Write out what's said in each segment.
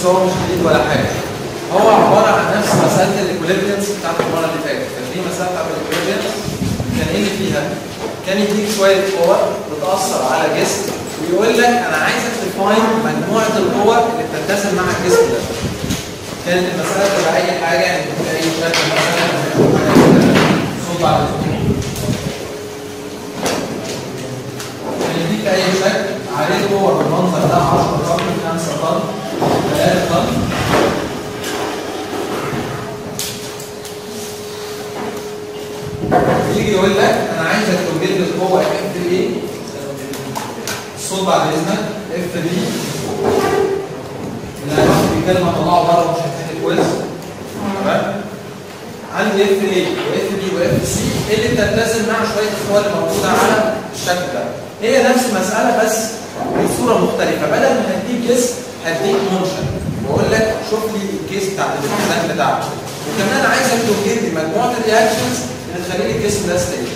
بس هو مش جديد ولا حاجة. هو عبارة عن نفس مسألة ال equilibriums بتاعت المرة اللي فاتت. كان في مسألة بتاعت ال equilibriums كان إيه اللي فيها؟ كان يديك شوية قوى بتأثر على جسم ويقول لك أنا عايزك تفاين مجموعة القوى اللي بتتسم مع الجسم ده. كانت المسألة تبقى أي حاجة يعني أي شكل مثلا صوت على كان يديك أي شكل عليه قوة بالمنظر ده 10 طن 5 طن 3 طن يجي يقول لك أنا عايزك توجد لي القوة اف إيه الصوت بعد إذنك اف بي هناخد بيتكلم هطلعه بره مش هتحل كويس. تمام؟ عندي اف إيه واف بي واف سي اللي بتتزن مع القوى اللي موجودة على الشكل ده. هي نفس المسألة بس بصورة مختلفة. بدل ما هديك جسم هديك منشأ. واقول لك شوف لي الكيس بتاع الالتزام بتاعك وكمان عايزك توجد لي مجموعة ال reactions اللي تخلي لي الجسم ده stable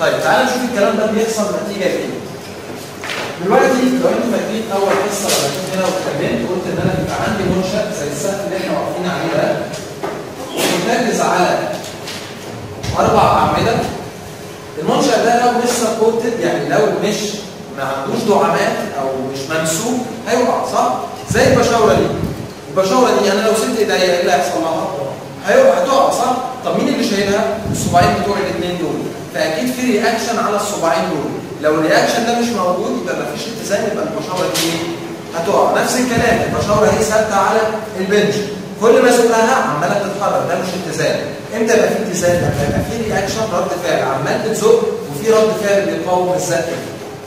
طيب تعالى نشوف الكلام ده بيحصل نتيجة إيه دلوقتي لو أنتوا فاكرين أول حصه لما كنت هنا واتكلمت قلت إن أنا بيبقى عندي منشأ زي السقف اللي إحنا واقفين عليه ده. مرتكز على أربع أعمدة. المنشأ ده لو مش supported يعني لو مش ما عندوش دعامات أو مش ممسوك هيقع صح؟ زي البشاورة دي البشاورة دي أنا لو سبت إيديا إيه اللي هيحصل لها؟ هيقع هتقع صح؟ طب مين اللي شايلها؟ الصباعين بتوع الاثنين دول فأكيد في reaction على الصباعين دول لو ال reaction ده مش موجود يبقى ما فيش اتزان يبقى البشاورة دي؟ هتقع نفس الكلام البشاورة هي ثابته على ال bench كل ما زقها عمالة تتحرك ده مش اتزان إمتى يبقى في اتزان؟ لما يبقى في reaction رد فعل عمال بتزق وفي رد فعل بيقاوم الزق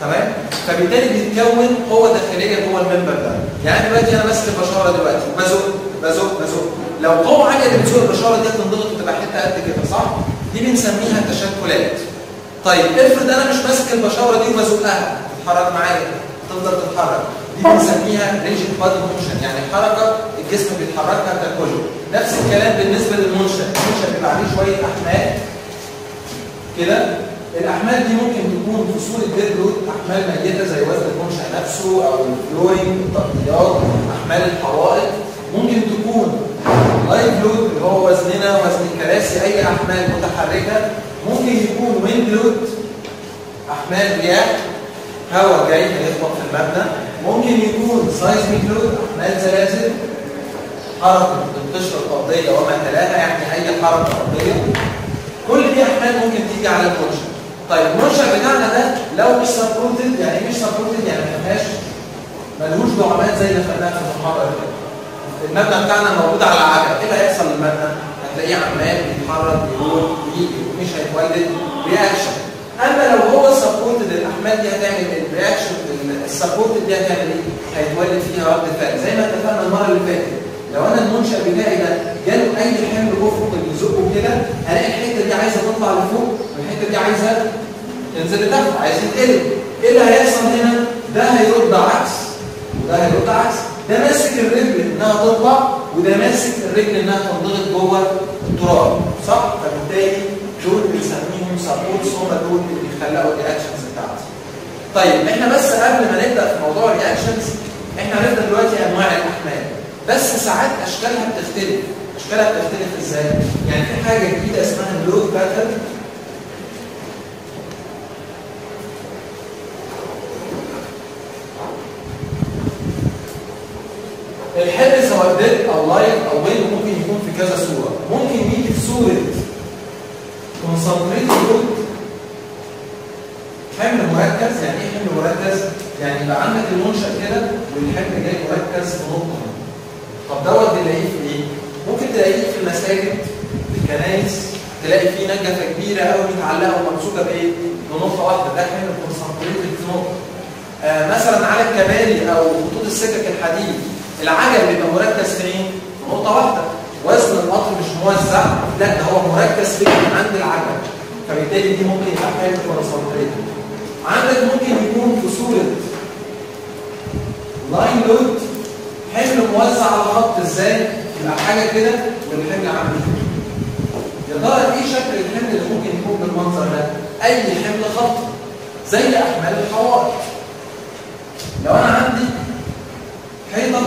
تمام؟ فبالتالي بيتكون قوة داخلية جوه ال member ده. يعني دلوقتي أنا ماسك البشاورة دلوقتي. بزق بزق بزق لو قوة عاليه اللي بتزق البشاورة دي تنضغط وتبقى حتة قد كده صح؟ دي بنسميها تشكلات. طيب افرض أنا مش ماسك البشاورة دي وبزقها تتحرك معايا. تفضل تتحرك. دي بنسميها rigid body motion يعني حركه الجسم بيتحركها ككل نفس الكلام بالنسبة للمنشأ. المنشأ بيبقى عليه شوية احمال كده. الأحمال دي ممكن تكون في صورة dead load أحمال ميتة زي وزن المنشا نفسه أو ال flooring التغطيات أحمال الحوائط. ممكن تكون live load اللي هو وزننا وزن الكراسي أي أحمال متحركة. ممكن يكون wind load أحمال رياح هواء جاي هيخبط في المبنى. ممكن يكون seismic load أحمال زلازل. حركة القشره الارضيه وما تلاها يعني أي حركة ارضيه كل دي أحمال ممكن تيجي على المنشا طيب المنشا بتاعنا ده لو مش supported يعني إيه مش supported يعني ما فيهاش ملهوش دعامات زي اللي خدناها في المحاضرة فاتت. المبنى بتاعنا موجود على عجله إيه اللي هيحصل للمبنى؟ هتلاقيه عمال بيتحرك بيروح بيجي مش هيتولد reaction أما لو هو supported الأحمال دي هتعمل إيه؟ الرياكشن ال supported دي هتعمل إيه؟ هيتولد فيها رد فعل. زي ما اتفقنا المرة اللي فاتت. لو أنا المنشأ بتاعي ده جاله أي حمل افقي بيزقه كده هلاقي الحتة دي عايزة تطلع لفوق والحته دي عايزه تنزل لتحت عايز يتقلب إيه اللي هيحصل هنا؟ ده هيرد عكس وده هيرد عكس ده ماسك الرجل إنها تطلع وده ماسك الرجل إنها تنضغط جوه التراب صح؟ فبالتالي دول بنسميهم supports هم دول اللي بيخلقوا ال reactions بتاعتي. طيب إحنا بس قبل ما نبدأ في موضوع ال reactions إحنا هنبدا دلوقتي انواع الأحمال بس ساعات أشكالها بتختلف أشكالها بتختلف إزاي؟ يعني في حاجة جديدة اسمها ال load pattern الحمل سواء dead أو live أو ويل ممكن يكون في كذا صورة. ممكن يجي في صورة concentrated load حمل مركز يعني إيه حمل مركز؟ يعني يبقى عندك المنشأ كده والحمل جاي مركز في نقطة طب دوت تلاقيه في إيه؟ ممكن تلاقيه في المساجد في الكنائس تلاقي فيه نجفة كبيرة قوي متعلقة وممسوكة بإيه؟ بنقطة واحدة. ده حمل concentrated في نقطه آه مثلا على الكباري أو خطوط السكك الحديد. العجل بيبقى مركز؟ في نقطة واحدة. وزن القطر مش موزع لا ده هو مركز فين؟ عند العجل. فبالتالي دي ممكن يبقى حاجة concentrated عندك ممكن يكون في صورة line load حمل موزع على خط إزاي؟ يبقى حاجة كده والحمل عامل يا ترى إيه شكل الحمل اللي ممكن يكون بالمنظر ده؟ أي حمل خط زي أحمال الحوائط. لو أنا عندي حيطه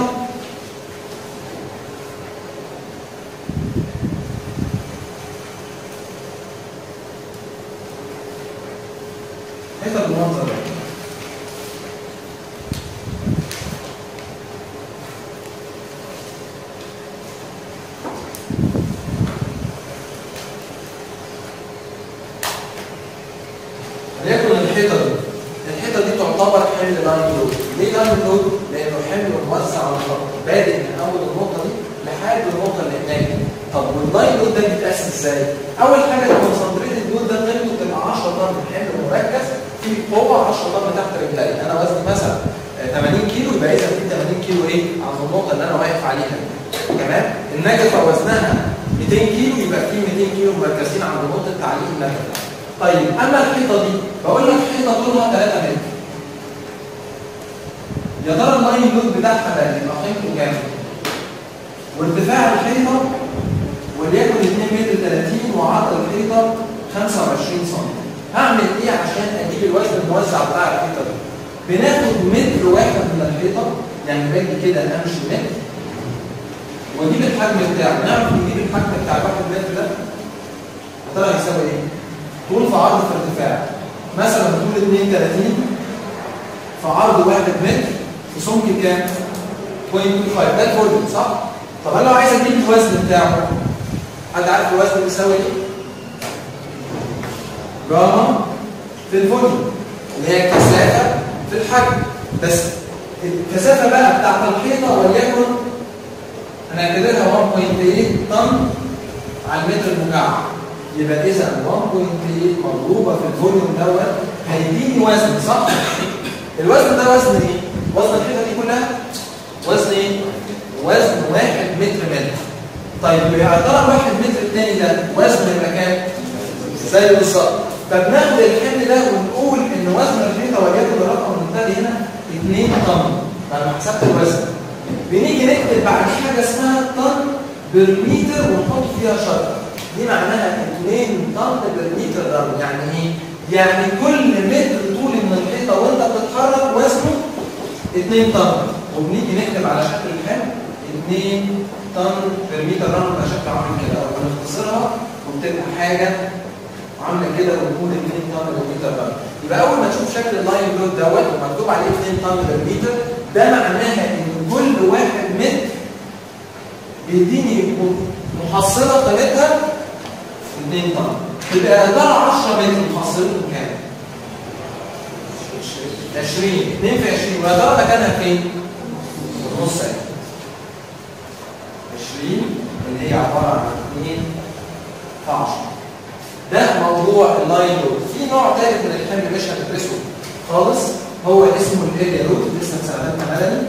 عامل كده أو بنختصرها وبتبقى حاجة عاملة كده ونقول 2 طن بالمتر ضرب يبقى أول ما تشوف شكل اللاين لود دوت ومكتوب عليه 2 طن بالمتر ده معناها إن كل واحد متر بيديني محصلة قيمتها 2 طن يبقى ترى 10 متر محصلته كام؟ 20 2 في 20 ويا مكانها فين؟ نص ساعه 20 هي عبارة عن 2 في 10 ده موضوع ال line load في نوع ثالث من الحمل مش هندرسه خالص هو اسمه ال area load لسه مساعدتنا مدني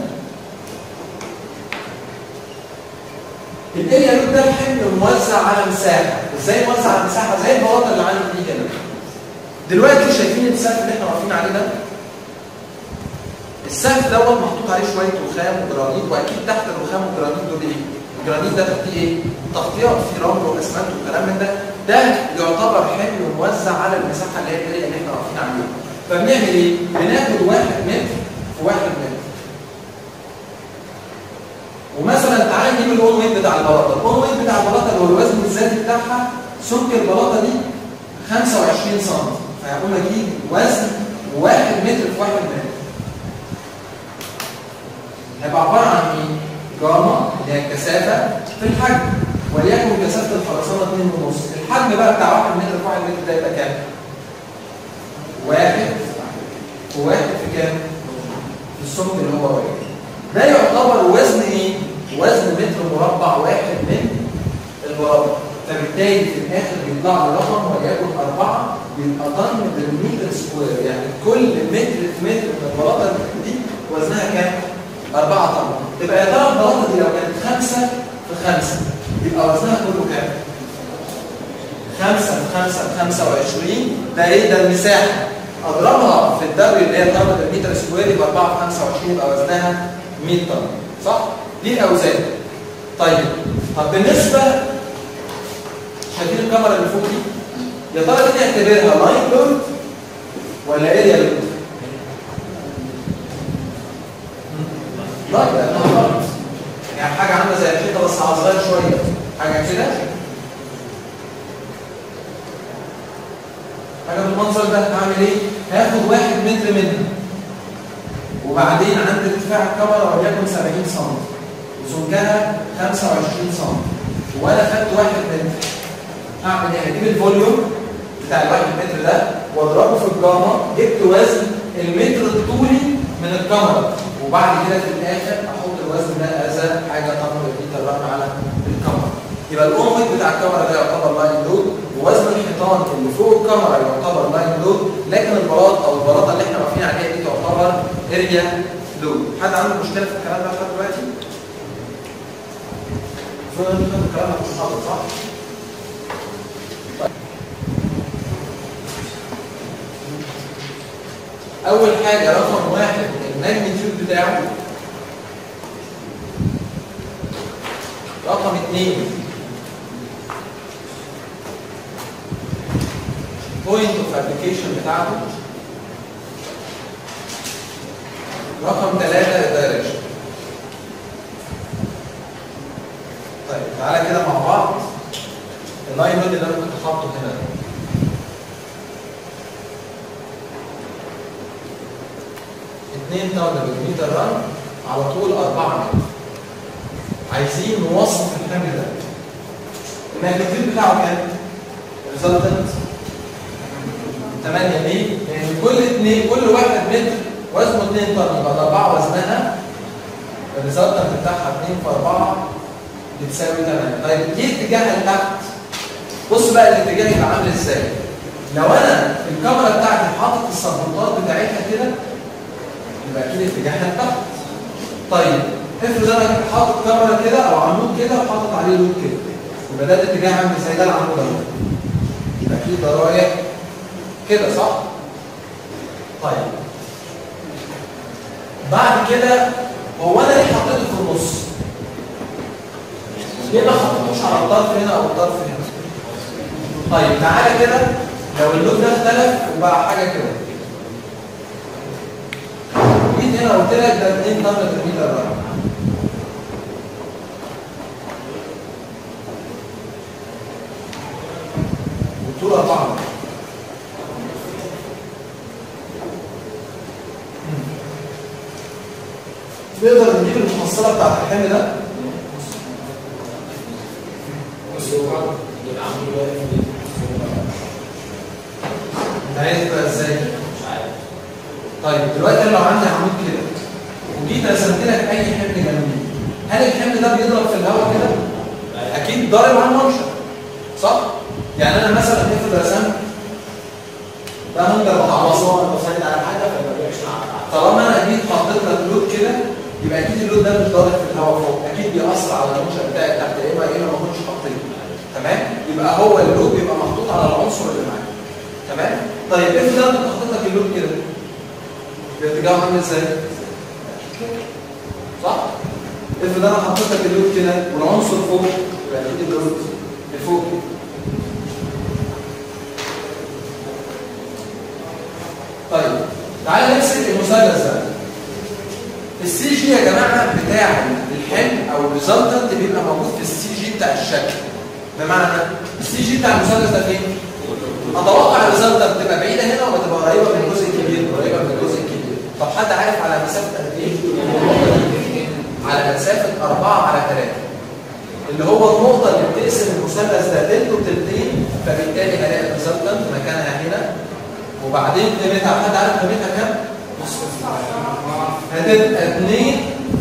ال area load ده حمل موزع على مساحة. إزاي موزع على مساحة؟ زي البلاطه اللي عندي دي كده. دلوقتي شايفين السقف اللي إحنا واقفين عليه ده؟ السقف دوت محطوط عليه شوية رخام وجرانيت وأكيد تحت الرخام والجرانيت دول إيه؟ الجرانيت ده تحتيه إيه؟ تغطيات في رمل وأسمنت والكلام من ده. ده يعتبر حمل موزع على المساحة اللي هي اللي إحنا واقفين عليها. فبنعمل إيه؟ بناخد واحد متر في واحد متر. ومثلا تعالى نجيب ال own weight بتاع البلاطة. ال own weight بتاع البلاطة اللي هو الوزن الذاتي بتاعها سمك البلاطة دي 25 سم. فهقوم أجيب وزن واحد متر في واحد متر. هيبقى عبارة عن إيه؟ جاما اللي هي الكثافة في الحجم وليكن كثافة الخرسانة 2 ونص الحجم بقى بتاع 1 متر في 1 متر ده يبقى كام؟ واحد وواحد في كام؟ في السمك اللي هو واحد ده يعتبر وزن إيه؟ وزن متر مربع واحد من البلاطه فبالتالي في الآخر بيطلع لي رقم وليكن 4 بيبقى طن بالمتر square يعني كل متر في متر من البلاطه دي وزنها كام؟ 4 طن تبقى يا ترى البلاطه دي لو كانت 5 في 5 يبقى وزنها كله كام؟ 5 في 5 في 25 ده إيه ده المساحة أضربها في الدوري اللي هي طن بالمتر square يبقى 4 في 25 يبقى وزنها 100 طن صح؟ دي الأوزان طيب طب بالنسبة شايفين الكمرة اللي فوق دي يا ترى دي نعتبرها line load ولا area load؟ لا ده غلط يعني حاجة عاملة زي الحيطة بس على شوية. حاجة كده؟ حاجة بالمنظر ده هعمل إيه؟ هاخد واحد متر منها وبعدين عند ارتفاع الكمرة وليكن 70 سم وسمكها 25 سم وأنا خدت واحد متر. اعمل إيه؟ هجيب ال volume بتاع الواحد متر ده واضربه في الجاما جبت وزن المتر الطولي الكمرة. وبعد كده في الآخر أحط الوزن ده as حاجة متر run على الكمرة يبقى ال own weight بتاع الكمرة ده يعتبر line load ووزن الحيطان اللي فوق الكمرة يعتبر line load لكن البلاط أو البلاطة اللي إحنا واقفين عليها دي تعتبر area load حد عنده مشكلة في الكلام ده لحد دلوقتي؟ ان الكلام ده مش صح؟ أول حاجة رقم واحد ال magnitude بتاعه. رقم اثنين point of application بتاعته. رقم ثلاثة ال direction طيب تعالى كده مع بعض. ال line اللي أنا كنت حاطه هنا ده. اتنين طن بالمتر run على طول 4 متر عايزين نوصف الحمل ده ال magnitude بتاعه كام؟ resultant 8 ليه؟ لأن كل اتنين كل واحد متر وزنه 2 طن يبقى الاربعه وزنها ال resultant بتاعها 2 في 4 بتساوي 8 طيب إيه اتجاهها لتحت؟ بص بقى الاتجاه يبقى عامل إزاي؟ لو أنا الكمرة بتاعتي حاطط ال support ات بتاعتها كده يبقى أكيد اتجاهها لتحت طيب افرض أنا حاطط كاميرا كده أو عمود كده وحاطط عليه لود كده. يبقى ده الاتجاه عامل إزاي ده العمود أهو. يبقى أكيد ده رايح كده صح؟ طيب. بعد كده هو أنا ليه حطيته في النص؟ ليه ما حطيتوش على الطرف هنا أو الطرف هنا؟ طيب تعالى كده. لو اللود ده اختلف وبقى حاجة كده. جيت هنا قلت لك ده 2 طن بالمتر بقى والطول 4 متر نقدر نجيب المحصله بتاعت الحمل ده؟ عايز؟ طيب دلوقتي أنا لو عندي عمود كده وجيت رسمت لك أي حمل جنبي هل الحمل ده بيضرب في الهواء كده؟ أكيد ضارب على المنشأ صح؟ يعني أنا مثلا افرض رسمت ده منجر بتاع طالما أنا جيت حطيت لك لود كده يبقى أكيد اللود ده مش ضارب في الهواء فوق أكيد بيأثر على المنشأ بتاعي تحت يا إما إما ما كنتش حاطينه تمام؟ يبقى هو ال load بيبقى محطوط على العنصر اللي معاك تمام؟ طيب افرض أنا حطيت لك ال load كده الاتجاه عامل إزاي؟ صح؟ افرض أنا حطيت لك ال load كده والعنصر فوق يبقى أكيد ال load لفوق طيب تعالى نمسك المثلث ده ال CG يا جماعة بتاع الحمل أو ال resultant بيبقى موجود في ال CG بتاع الشكل بمعنى ال CG بتاع المثلث ده فين؟ أتوقع ال resultant تبقى بعيدة هنا ولا تبقى قريبة من الجزء الكبير؟ قريبه من الجزء الكبير طب حد عارف على مسافة قد إيه؟ على مسافه 4 على 3 اللي هو النقطة اللي بتقسم المثلث ده تلت وتلتين فبالتالي هلاقي ال resultant مكانها هنا. وبعدين قيمتها حد عارف قيمتها كام؟ هتبقى 2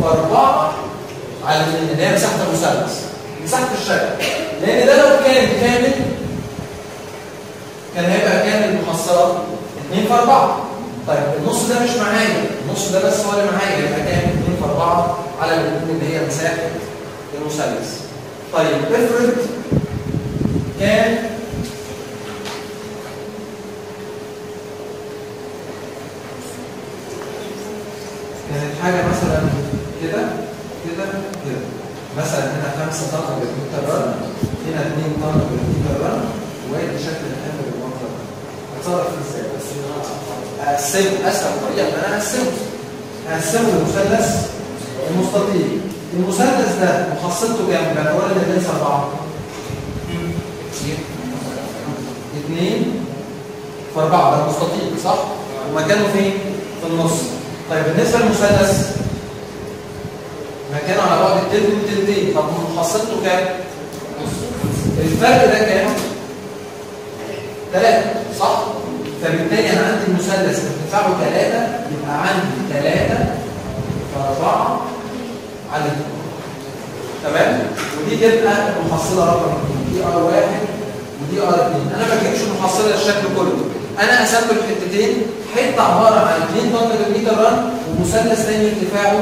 في 4 على 2 اللي هي مساحة المثلث مساحة الشكل. لأن ده لو كان كامل كان هيبقى كامل المحصله 2 في 4 طيب النص ده مش معايا. النص ده بس هو اللي معايا. يبقى كام 2 في 4 على الاثنين اللي هي مساحة المثلث. طيب افرض كان كانت حاجة مثلا كده كده كده. مثلا هنا 5 طن بالمتر هنا 2 طن بالمتر وادي شكل الحمل ده اتصرف إزاي بس اقسمه أسهل طريقة ان أنا اقسمه اقسمه لمثلث المستطيل. المثلث ده محصلته كام؟ باعتبار ان الجنس 4 2 في 4 ده مستطيل صح؟ ومكانه فين؟ في النص. طيب بالنسبة للمثلث مكانه على بعد التلت والتلتين طب محصلته كام؟ الفرق ده كام؟ 3 صح؟ فبالتالي أنا عندي المثلث ارتفاعه 3 يبقى عندي 3 في 4 على 2 تمام؟ ودي تبقى المحصلة رقم 2 دي آر 1 ودي آر 2 أنا ما بجيبش المحصله الشكل كله. أنا أسمي الحتتين. حتة عبارة عن 2 طن متر رن ومثلث ثاني ارتفاعه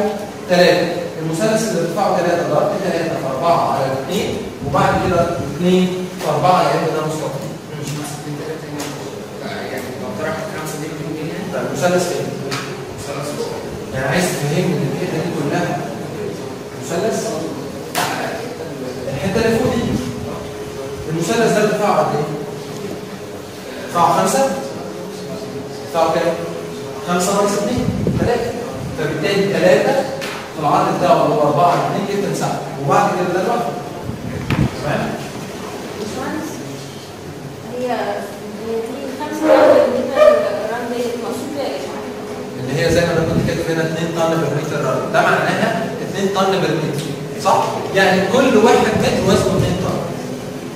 3 المثلث اللي ارتفاعه 3 ضربت 3 في 4 على 2 وبعد كده 2 في 4 يبقى ده مستقيم فين؟ خلاص فوق يعني عايز تفهمني إن الحتة دي كلها مثلث الحتة اللي فوق دي المثلث ده ارتفاعه قد إيه؟ ارتفاعه 5 ارتفاعه كام؟ 5 ناقص 2 3 فبالتالي 3 في العرض بتاعه هو 4 على 2 جبت مساحه وبعد كده ده لوحده تمام؟ هي هي دي خمسة متر ران دي مقصود بيها إيه؟ اللي هي زي ما أنا كنت كاتب هنا 2 طن بالمتر رن ده معناها 2 طن بالمتر. صح؟ يعني كل واحد متر وزنه 2 طن.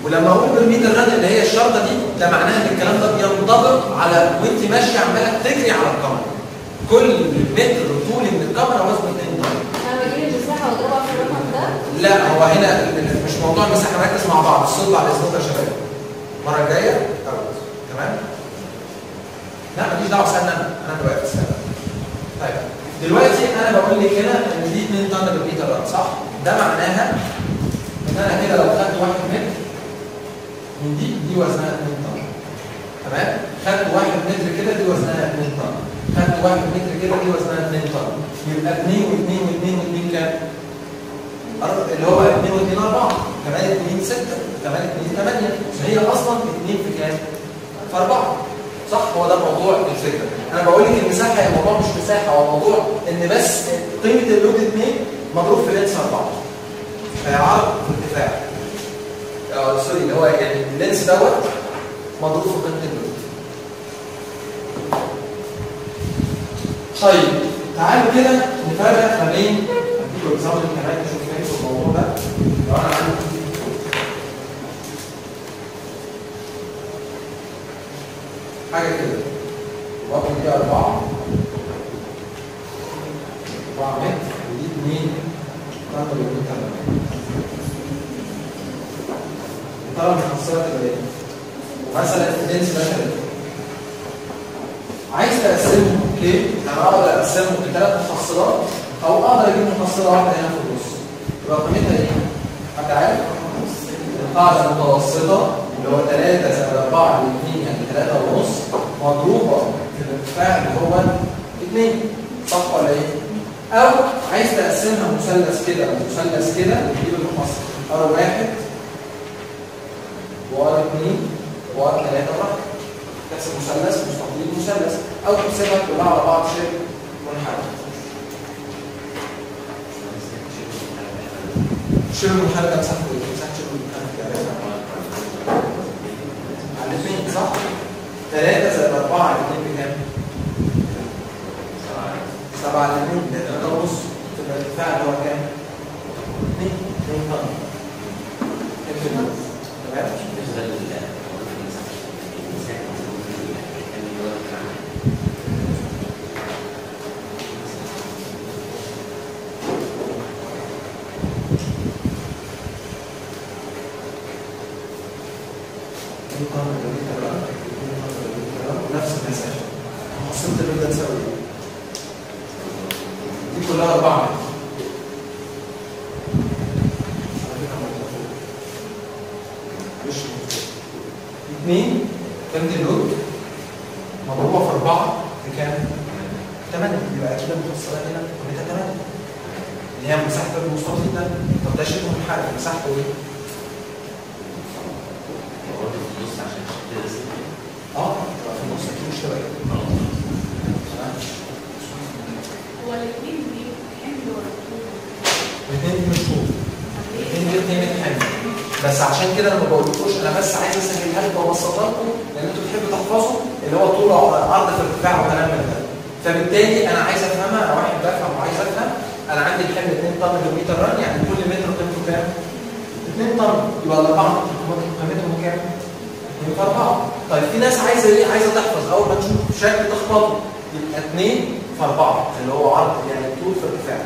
ولما أقول بالمتر رن اللي هي الشرطة دي ده معناها إن الكلام ده بينطبق على وأنت ماشية عمالة تجري على الكاميرا كل متر طولي من الكاميرا وزنه 2 طن. أنا بجيب المساحة وأضربها في الرقم ده؟ لا هو هنا مش موضوع المساحة نركز مع بعض. الصوت على اذنكم يا شباب. المرة الجاية؟ أرد. تمام. لا ماليش دعوة استنى أنا. أنا اللي واقف استنى طيب دلوقتي أنا بقول لك هنا إن دي 2 طن بالمتر رن صح؟ ده معناها إن أنا كده لو خدت 1 متر من دي دي وزنها 2 طن تمام؟ خدت 1 متر كده دي وزنها 2 طن خدت 1 متر كده دي وزنها 2 طن يبقى 2 و2 و2 و2 كام؟ اللي هو 2 و2 4 كمان 2 6 كمان 2 8 ما هي أصلا 2 في كام؟ في 4 صح هو ده موضوع الفكرة. أنا بقول لك المساحة هي موضوع مش مساحة هو موضوع إن بس قيمة ال load 2 مضروب في length 4 فهي عرض في ارتفاع آه، sorry اللي هو يعني ال length دوت مضروب في قيمة ال load. طيب تعالوا كده نفرق ما بين أديكم example كمان نشوف في الموضوع ده. لو أنا عندي حاجة كده. وباخد دي أربعة. أربعة متر ودي اثنين طن ودي ثمانيه طبعا اللينس ده كده. عايز تقسمه ليه؟ أنا أقدر أقسمه لثلاث محصلات أو أقدر أجيب محصله واحدة هنا في النص. يبقى قيمتها إيه؟ حد عارف؟ القاعدة المتوسطة اللي هو 3 زائد 4 على 2 يعني 3 ونص مضروبة في الارتفاع اللي هو 2 صح ولا إيه؟ أو عايز تقسمها مثلث كده ومثلث كده تجيب المحصل ار 1 وار 2 وار 3 براحتك تحسب مثلث مستطيل مثلث. أو تحسبها كلها على بعض شيء منحرف. شبه المنحرف ده مساحته إيه؟ مساحه شبه المنحرف ده على الاثنين صح؟ 3 زائد 4 على الاثنين بكام؟ 7 على الاثنين ده ونص في الارتفاع اللي هو كام؟ 2 2 طن تمام؟ نفس المسافه محصلة اللود ده تساوي إيه؟ دي كلها 4 متر مش اثنين كام دي اللود مضروبه في 4 بكام؟ 8 يبقى أكيد المحصله هنا قيمتها 8 اللي هي مساحه المستطيل ده طب ده شبه منحرف مساحته إيه؟ آه تبقى في النص أكيد مش تبقى كده. تمام؟ هو الاثنين دي حمل ولا طول؟ الاثنين دي مش طول الاثنين دي اثنين حمل بس عشان كده أنا ما بقولكوش أنا بس عايز اسهلها لكم وابسطها لكم لأن أنتوا بتحبوا تحفظوا اللي هو طول عرض في ارتفاع وكلام من ده فبالتالي أنا عايز افهمها أنا واحد بفهم وعايز افهم أنا عندي الحمل 2 طن بالمتر رن يعني كل متر قيمته كام؟ 2 طن يبقى الاربعه متر قيمتهم كام؟ 2 في 4 طيب في ناس عايزه إيه؟ عايزه تحفظ اول ما تشوف شكل تخبطه يبقى 2 في 4 اللي هو عرض يعني طول في ارتفاع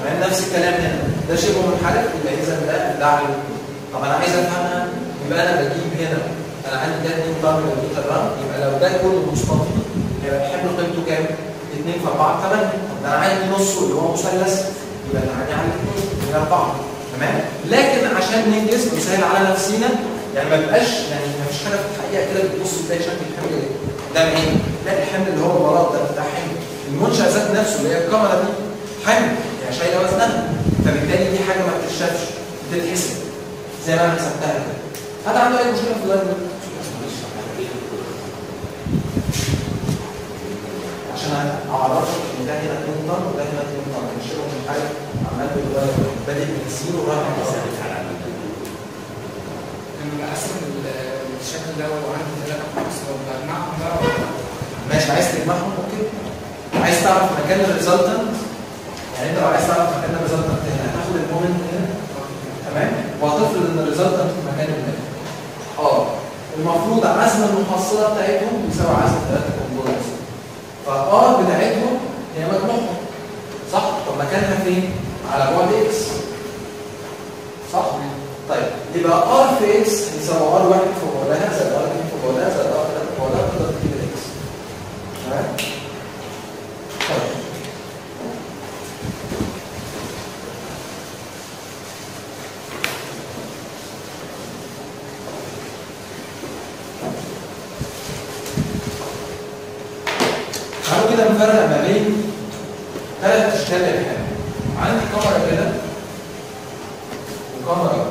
تمام نفس الكلام هنا ده شبه منحرف يبقى اذا ده ده علم طب أنا عايز افهمها يبقى أنا بجيب هنا أنا عندي ده 2 طن متر رن يبقى لو ده كله مستطيل هيبقى الحمل قيمته كام؟ 2 في 4 8 طب ده أنا عندي نصه اللي هو مثلث يبقى أنا عندي على 2 من 4 تمام؟ لكن عشان ننجز ونسهل على نفسينا يعني ما بيبقاش يعني ما فيش حاجة في الحقيقة كده بتبص تلاقي شكل الحمل ده. إيه؟ لا الحمل اللي هو البلاط ده ده حمل. المنشأ ذات نفسه اللي هي الكاميرا دي حمل. يعني شايلة وزنها. فبالتالي دي حاجة ما بتتشافش بتتحسب. زي ما أنا حسبتها. كده هذا عنده أي مشكلة في ده؟ عشان أعرفك إن ده هنا 2 طن وده هنا 2 طن. مش حاجة؟ عمال بادئ من ال zero ورايح للأربعة. لما بقسم ال- الشكل ده وعندي ثلاثة أقواس بجمعهم بقى. ماشي عايز تجمعهم؟ okay عايز تعرف مكان ال resultant يعني أنت لو عايز تعرف مكان ال resultant هنا هتاخد ال moment هنا. تمام؟ وهتفرض ان ال resultant في مكان ما آه. المفروض عزم المحصلة بتاعتهم يساوي عزم ثلاثة components فار بتاعتهم هي مجموعهم. صح؟ طب مكانها فين؟ على بعد X. صح؟ طيب. يبقى R في X يساوي R واحد في بعدها زائد R اثنين في بعدها زائد R ثلاثة في بعدها تقدر تجيب ال X تمام طيب تعالوا كده نفرق ما بين ثلاث اشكال للحمل عندي كاميرا كده وكاميرا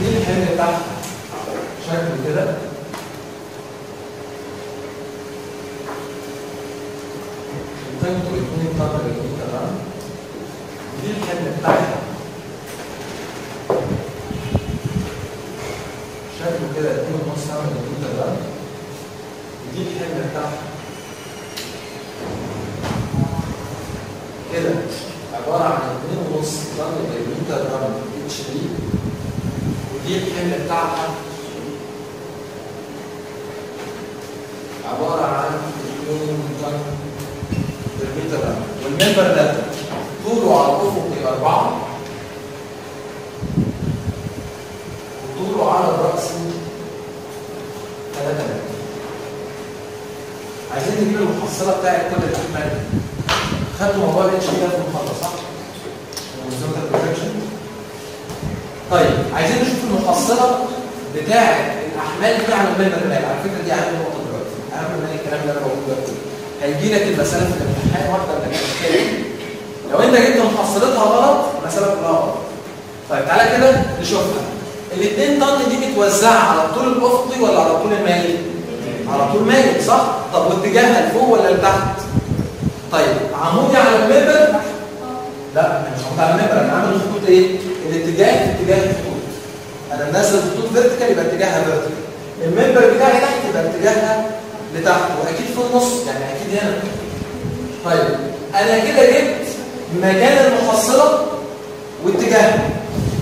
دي الحمل بتاعها شكله كده قيمته 2 طن للمتر تمام دي الحمل بتاعها شكله كده 2 ونص طن للمتر تمام ودي الحمل بتاعها كده عبارة عن 2 ونص طن للمتر تمام اتش دي ودي الحمل بتاعها عبارة عن 2 طن بالمتر تمام والمنبر ده طوله على الأفق أربعة وطوله على الرأس ثلاثة متر عايزين نجيب المحصلة بتاعت كل الأحمال خدوا موضوع الاتش ده في المحاضرة صح؟ طيب عايزين نشوف المحصلة بتاعت الأحمال دي على المنبر ده على فكرة دي أهم نقطة دلوقتي. أهم من الكلام اللي أنا بقوله كله هيجي لك المسألة في الامتحان واحدة من الأشكال لو أنت جبت محصلتها غلط المساله كلها غلط. طيب تعالى كده نشوفها. الاثنين طن دي متوزعه على الطول الأفقي ولا على الطول المائل على طول مائل صح؟ طب واتجاهها لفوق ولا لتحت؟ طيب عمودي على المبر لا مش عمودي على المبر أنا عامل الخطوط إيه الاتجاه في اتجاه الخطوط أنا منزل الخطوط vertical يبقى اتجاهها vertical ال member بتاعي تحت يبقى اتجاهها لتحت وأكيد في النص يعني أكيد هنا طيب أنا كده جبت مكان المحصلة واتجاهها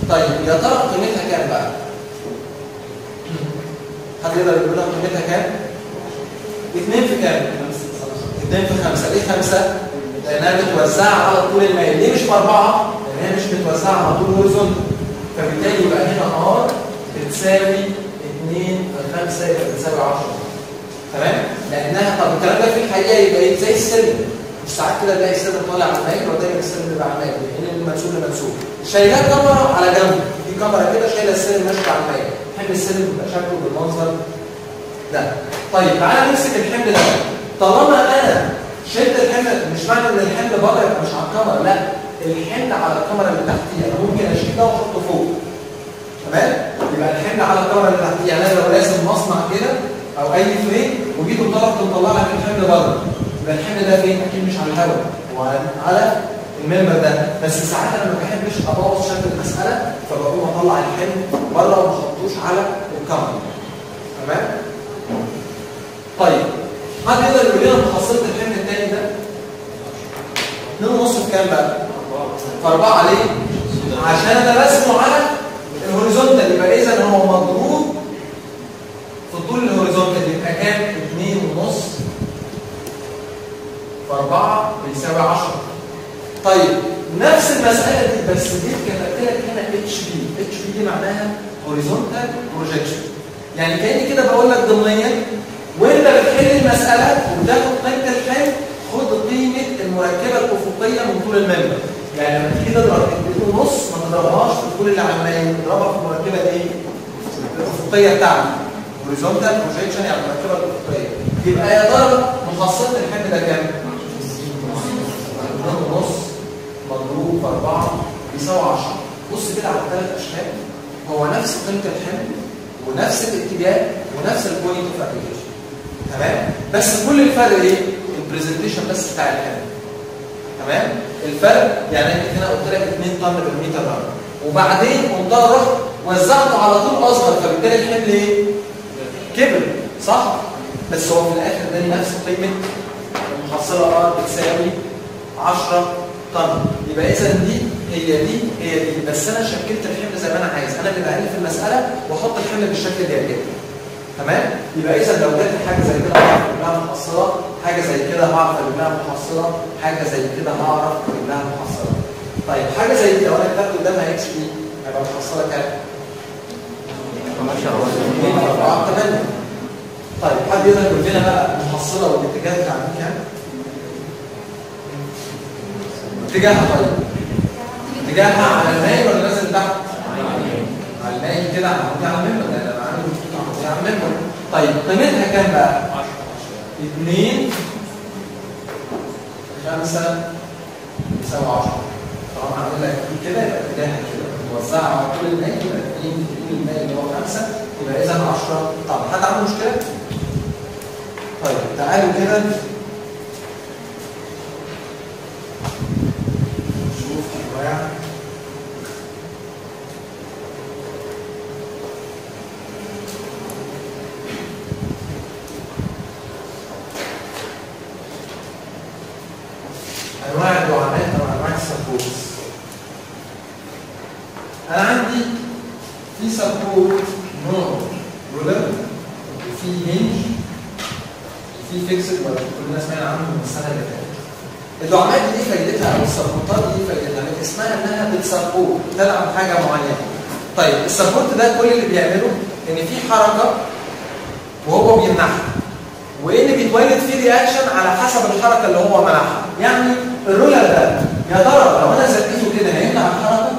طيب يا ترى قيمتها كام بقى؟ حد يقدر يقول لك قيمتها كام؟ 2 في كام؟ 2 في 5 ليه 5؟ لأنها متوزعة على طول. المائل ليه مش في 4؟ لأن هي مش متوزعة على طول horizontal فبالتالي يبقى هنا R بتساوي 2 في 5 يبقى بتساوي 10 تمام؟ لأنها طب الكلام ده في الحقيقة يبقى إيه؟ زي السلم. مش ساعات كده تلاقي السلم طالع على المائل ودايما السلم بيبقى على المائل لأن المنسوب لمنسوب. شايلاه كمرة على جنب. دي كمرة كده شايلة السلم ماشي على المائل حمل السلم بيبقى شكله بالمنظر ده. طيب تعالى نمسك الحمل ده. طالما أنا شلت الحمل مش معنى إن الحمل بره يبقى مش على الكاميرا لا الحمل على الكاميرا اللي تحتيه أنا ممكن أشيل ده وأحطه فوق. تمام؟ يبقى الحمل على الكاميرا اللي تحتيه يعني أنا لو لازم مصنع كده أو أي فريم وجيت طرف مطلع لك الحمل بره يبقى الحمل ده فين؟ أكيد مش على الهواء. وعلى المنبر ده. بس ساعات أنا ما بحبش أبوظ شكل المسألة فبقوم أطلع الحمل بره وما أحطوش على الكاميرا. تمام؟ طيب. حد يقدر يقول لنا محصله الحمل الثاني ده؟ 2 ونص في كام بقى؟ في 4 ليه؟ عشان أنا رسمه على ال horizontal يبقى إذا هو مضروب في طول ال horizontal يبقى كام 2 ونص في 4 بيساوي 10 طيب نفس المسألة دي بس دي كتبت لك هنا HP HP دي معناها horizontal projection يعني كأني كده بقول لك ضمنيا وانت بتحل المسألة وتاخد قيمه الحمل خد قيمة المركبة الأفقية من طول ال member يعني لما تيجي تضرب 2 ونص ما تضربهاش في الطول اللي عمال تضربها في المركبة الايه؟ الأفقية بتاعتك. horizontal projection يعني المركبة الأفقية. يبقى يا ترى محصله الحمل ده كام؟ 2 ونص مضروب في 4 بيساوي 10 بص كده على الثلاث أشكال. هو نفس قيمة الحمل ونفس الاتجاه ونفس البوينت اوف ابليكيشن تمام؟ بس كل الفرق إيه؟ ال presentation بس بتاع الحمل تمام؟ الفرق يعني انت هنا قلت لك 2 طن بالمتر رقم. وبعدين قمت رحت وزعته على طول أصغر فبالتالي الحمل إيه؟ كبر. صح؟ بس هو في الآخر ده نفس قيمة المحصلة R بتساوي 10 طن. يبقى إذا دي هي دي هي دي. بس أنا شكلت الحمل زي ما أنا عايز. أنا اللي بالف المسألة وأحط الحمل بالشكل اللي يعجبني تمام؟ يبقى إذا لو جت حاجة زي كده هعرف لها محصله حاجة زي كده هعرف لها محصله حاجة زي كده هعرف لها محصله طيب حاجة زي دي لو أنا كتبت قدامها HP هيبقى محصله كام؟ 4 8 طيب حد يقدر يقول لنا بقى المحصله والاتجاه بتاع دي كام؟ اتجاهها طيب. اتجاهها على المايل ولا نازل تحت؟ على المايل. كده على على ال member طيب قيمتها كام بقى؟ 2 5 يساوي 10 طبعا عامل لك كده يبقى اتجاهها كده. موزعه على طول المايل يبقى 2 في طول المايل اللي هو 5 يبقى إذا 10 طب حد عنده مشكلة؟ طيب تعالوا كده. نشوف انواع انواع الدعامات أو انواع السبورتس أنا عندي في support نوع roller وفي hinge وفي fixed ولا كلنا سمعنا عنه من السنة اللي فاتت الدعامات دي فايدتها أو ال support ات دي فايدتها من اسمها بت support تدعم حاجة معينة. طيب ال support ده كل اللي بيعمله إن في حركة وهو بيمنعها. وإن بيتولد فيه reaction على حسب الحركة اللي هو منعها. يعني ال roller ده يا ترى لو أنا زقيته كده هيمنع الحركة؟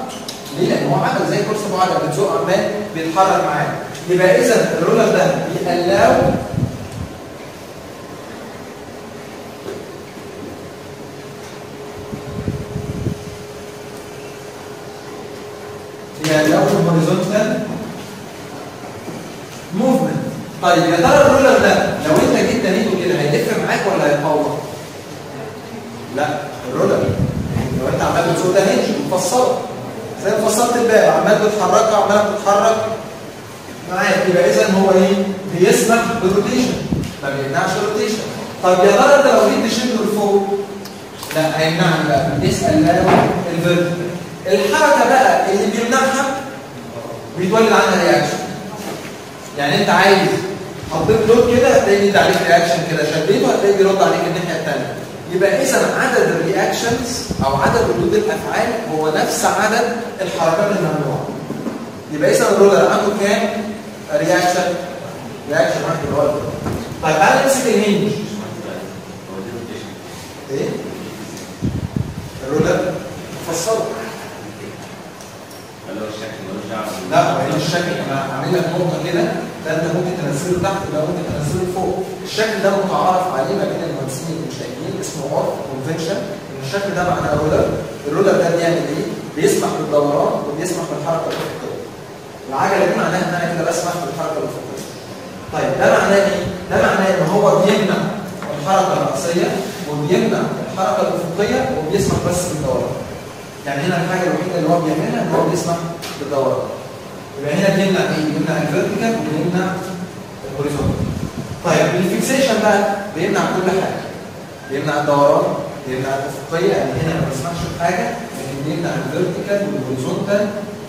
ليه؟ لأن هو عامل زي كرسي بعجل بتزق عمال بيتحرك معاه. يبقى إذا ال roller ده بي allow بي allow ال horizontal movement طيب يا ترى ال roller ده لو انت جيت تنيته كده هيلف معاك ولا هيتطور؟ لا الرولر. لو انت عمال بتسوق ده هنج مفصله. زي مفصلة الباب عمال بتحركها عماله بتتحرك معاك. يبقى اذا هو إيه؟ بيسمح بالروتيشن ما بيمنعش الروتيشن طب يا ترى أنت لو جيت تشده لفوق؟ لا هيمنعك بقى. بيسال لا الفيرتيكال. الحركة بقى اللي بيمنعها بيتولد عنها reaction يعني انت عايز حطيت load كده هتلاقي بيدي عليك reaction كده شديته هتلاقي بيرد عليك الناحية الثانية يبقى إذا عدد ال reactions أو عدد ردود الأفعال هو نفس عدد الحركات الممنوعه يبقى إذا ال roller عنده كام؟ reaction reaction واحد اللي هو. طيب تعالى نمسك ال hinge. إيه؟ ال roller فصله. لا هي الشكل أنا عامل لك نقطه كده ده انت ممكن تنزله تحت وده ممكن تنزله فوق. الشكل ده متعارف عليه ما بين المهندسين المشتركين اسمه our convention إن الشكل ده معناه roller ال roller ده بيعمل إيه؟ بيسمح بالدوران وبيسمح بالحركة الافقيه العجلة دي معناها إن أنا كده بسمح بالحركة الافقيه طيب ده معناه إيه؟ ده معناه إن هو بيمنع الحركة الرأسية وبيمنع الحركة الأفقية وبيسمح بس بالدوران. يعني هنا الحاجة الوحيدة اللي هو بيعملها إن هو بيسمح بالدوران. يبقى هنا بيمنع إيه؟ بيمنع ال vertical وبيمنع ال horizontal. طيب ال fixation بقى بيمنع كل حاجة. بيمنع الدوران بيمنع الافقيه يعني هنا ما بيسمحش بحاجة لكن بيمنع ال vertical وال horizontal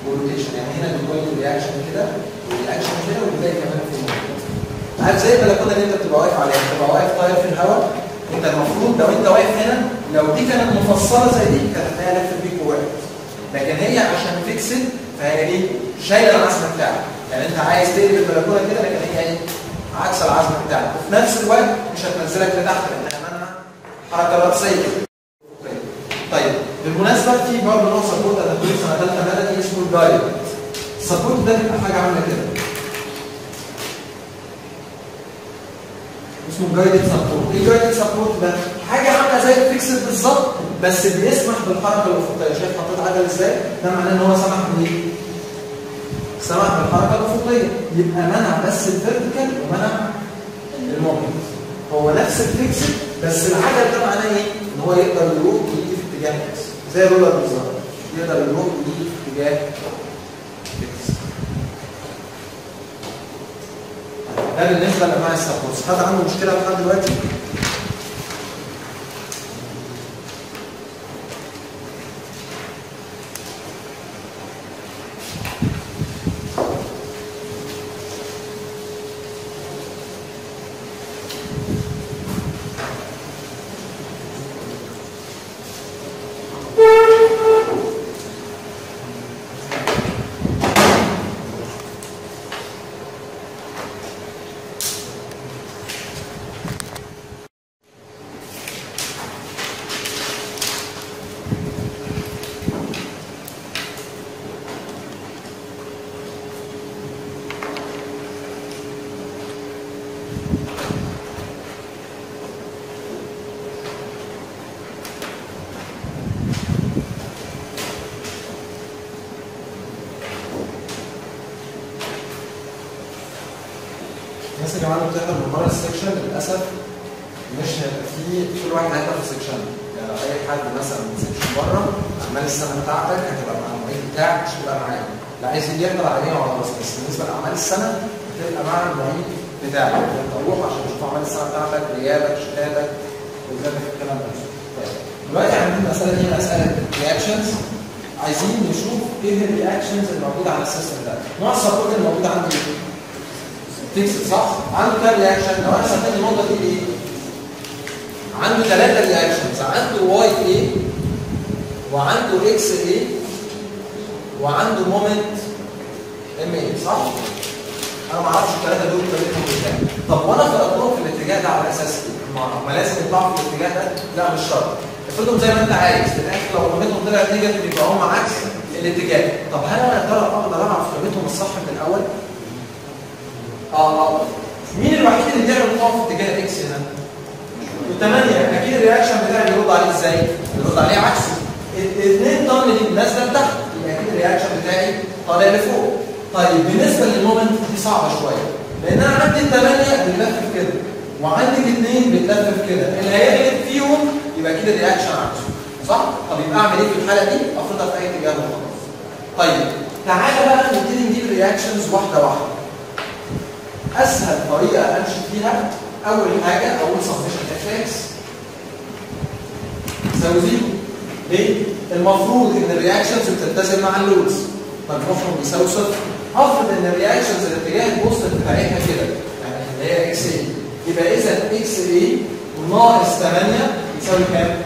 و rotation يعني هنا بيكون reaction كده و reaction كده والباقي كمان في ال moment موجود عارف زي البلكونه اللي أنت بتبقى واقف عليها بتبقى واقف طاير في الهواء؟ أنت المفروض لو أنت واقف هنا لو دي كانت مفصلة زي دي كانت هتلاقيها لفت بيك لكن هي عشان fixed فهي دي شايلة العزم بتاعك. يعني أنت عايز تقلب البلكونة كده لكن هي إيه؟ عكس العزم بتاعك. وفي نفس الوقت مش هتنزلك لتحت لانها منع حركة رأسية. طيب بالمناسبة في برضه نوع support أنا كنت سنه ثالثه مدني اسمه ال guide ال support ده بيبقى حاجة عاملة كده. اسمه guided support. إيه guided support ده؟ حاجة عاملة زي ال fixed بالظبط بس بيسمح بالحركه الافقيه شايف حطيت عجل إزاي؟ ده معناه إن هو سمح بايه سمح بالحركه الافقيه يبقى منع بس ال vertical ومنع ال moment هو نفس ال fixed بس العجل ده معناه إيه؟ إن هو يقدر يروح ويجي في اتجاه زي ال roller بالظبط. يقدر يروح ويجي في اتجاه ده بالنسبة لانواع ال supports حد عنده مشكلة لحد دلوقتي؟ افرضها في أي اتجاه طيب تعالى بقى نبتدي نجيب ال reactions واحدة واحدة. أسهل طريقة أمشي فيها أول حاجة أول summation F X يساوي zero. ليه؟ المفروض إن ال reactions بتتزن مع ال loads مجموعهم بيساوي صفر. أفرض إن ال reactions الاتجاه ال positive بتاعتها كده. يعني اللي هي X A يبقى إذا X A ناقص 8 يساوي كام؟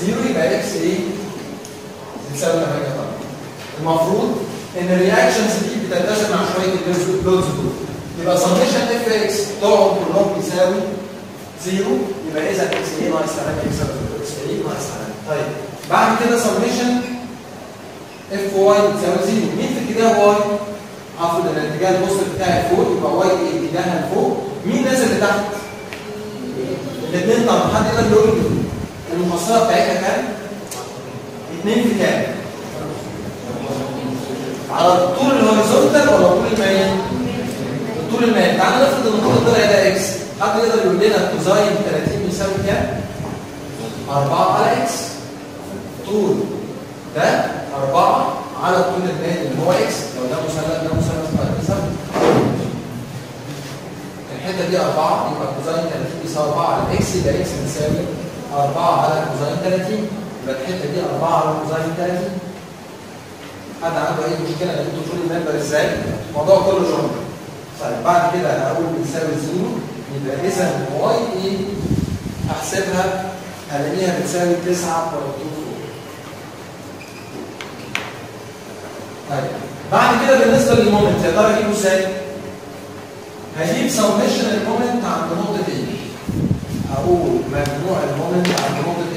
zero. يبقى X A يساوي 8 طبعا المفروض إن ال reactions دي بتتزن مع شوية ال loads دول يبقى سميشن اف إكس طلعوا كلهم بيساوي zero يبقى إذا X A ناقص 8 يساوي X A ناقص 8 طيب بعد كده summation F Y بتساوي zero مين في اتجاه Y؟ ان الاتجاه ال positive بتاعي فوق يبقى Y A اتجاهها لفوق مين نازل لتحت؟ الاثنين طب حد يقدر يقول المحصله بتاعتها كام؟ 2 في كام؟ على الطول ال horizontal ولا الطول المائل؟ الطول المائل تعالى نفرض إن الطول الضلع ده X حد يقدر يقول لنا cosine 30 يساوي كام؟ 4 على X طول. ده 4 على الطول المائل اللي هو X لو ده مثلث ده مثلث بيساوي الحتة دي 4 يبقى cosine 30 يساوي 4 على X يبقى X بتساوي 4 على cosine 30 يبقى الحتة دي 4 على cosine 30 حد عنده أي مشكلة إن أنتوا تقولوا ال member إزاي الموضوع كله جملة طيب بعد كده هقول بتساوي zero يبقى إذا Y A أحسبها هلاقيها بتساوي 9 طيب بعد كده بالنسبة لل moment يا ترى أجيبه إزاي؟ هجيب summation ال moment عند نقطة A؟ أقول مجموع ال moment عند نقطة؟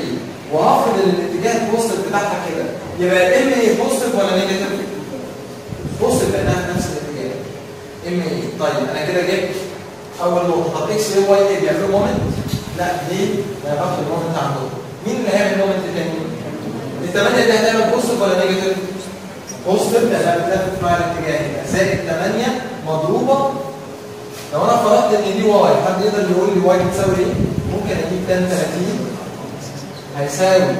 وهفرض إن الاتجاه ال positive بتاعتها كده يبقى ال M A positive ولا negative؟ positive لأنها في نفس الاتجاه M A طيب أنا كده جبت أول نقطة طب X A Y A بيعملوا moment؟ لا ليه؟ أنا باخد ال moment عندهم مين اللي هيعمل moment تاني؟ الثمانيه دي هتعمل positive ولا negative؟ positive لانها بتلف مع الاتجاه يبقى زائد 8 مضروبة لو أنا فرضت إن دي Y حد يقدر يقول لي Y بتساوي إيه؟ ممكن أجيب tan 30 هيساوي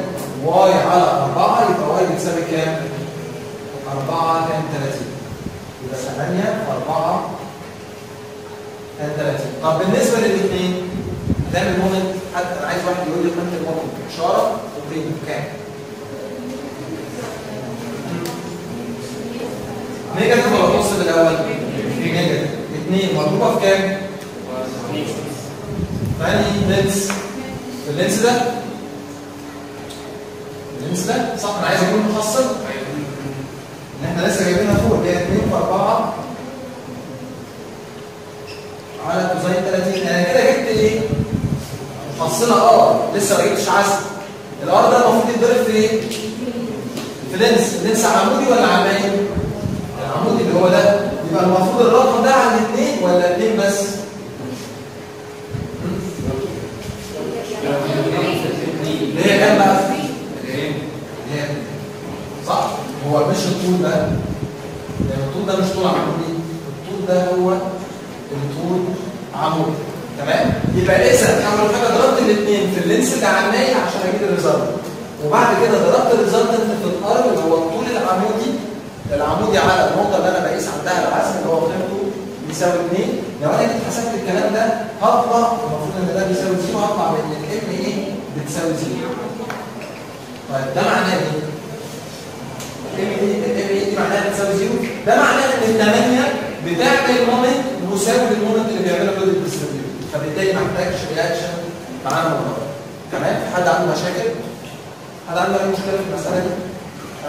Y على 4 يبقى Y بتساوي كام؟ 4 tan 30 يبقى 8 في 4 tan 30 طب بالنسبة للاثنين هتعمل moment حتى أنا عايز واحد يقول لي قيمه ال moment إشارة وقيمه كام؟ negative ولا positive الأول؟ negative 2 مضروبه في كام؟ في أنهي length ال length ده ده صح أنا عايز اكون محصل إن إحنا لسه جايبينها فوق اللي هي 2 في 4 على cosine 30 أنا كده جبت إيه؟ محصله R لسه ما جبتش عزم ال R ده المفروض يتضرب في إيه؟ في length ال length عمودي ولا مايل؟ العمودي اللي هو ده يبقى المفروض الرقم ده على الاثنين ولا الاثنين بس؟ اللي هي كام بقى؟ اللي هي صح؟ هو مش الطول ده يعني الطول ده مش طول عمودي الطول ده هو الطول عمودي تمام؟ يبقى اذا اول حاجة ضربت الاثنين في ال length اللي على المايل عشان أجيب ال result. وبعد كده ضربت ال result في ال R اللي هو الطول العمودي العمودي على النقطة اللي أنا بقيس عندها العزم اللي هو قيمته بيساوي 2 لو أنا جيت حسبت الكلام ده هطلع المفروض إن ده بيساوي 0 هطلع بان ال M A بتساوي 0 طيب ده معناه إيه؟ ال M ال M دي معناها بتساوي 0 ده معناه ان الثمانيه بتعمل moment مساوي لل moment اللي بيعمله كل ال distributed فبالتالي ما احتاجش reaction معانا الموضوع تمام؟ حد عنده مشاكل؟ حد عنده اي مشكله في المساله دي؟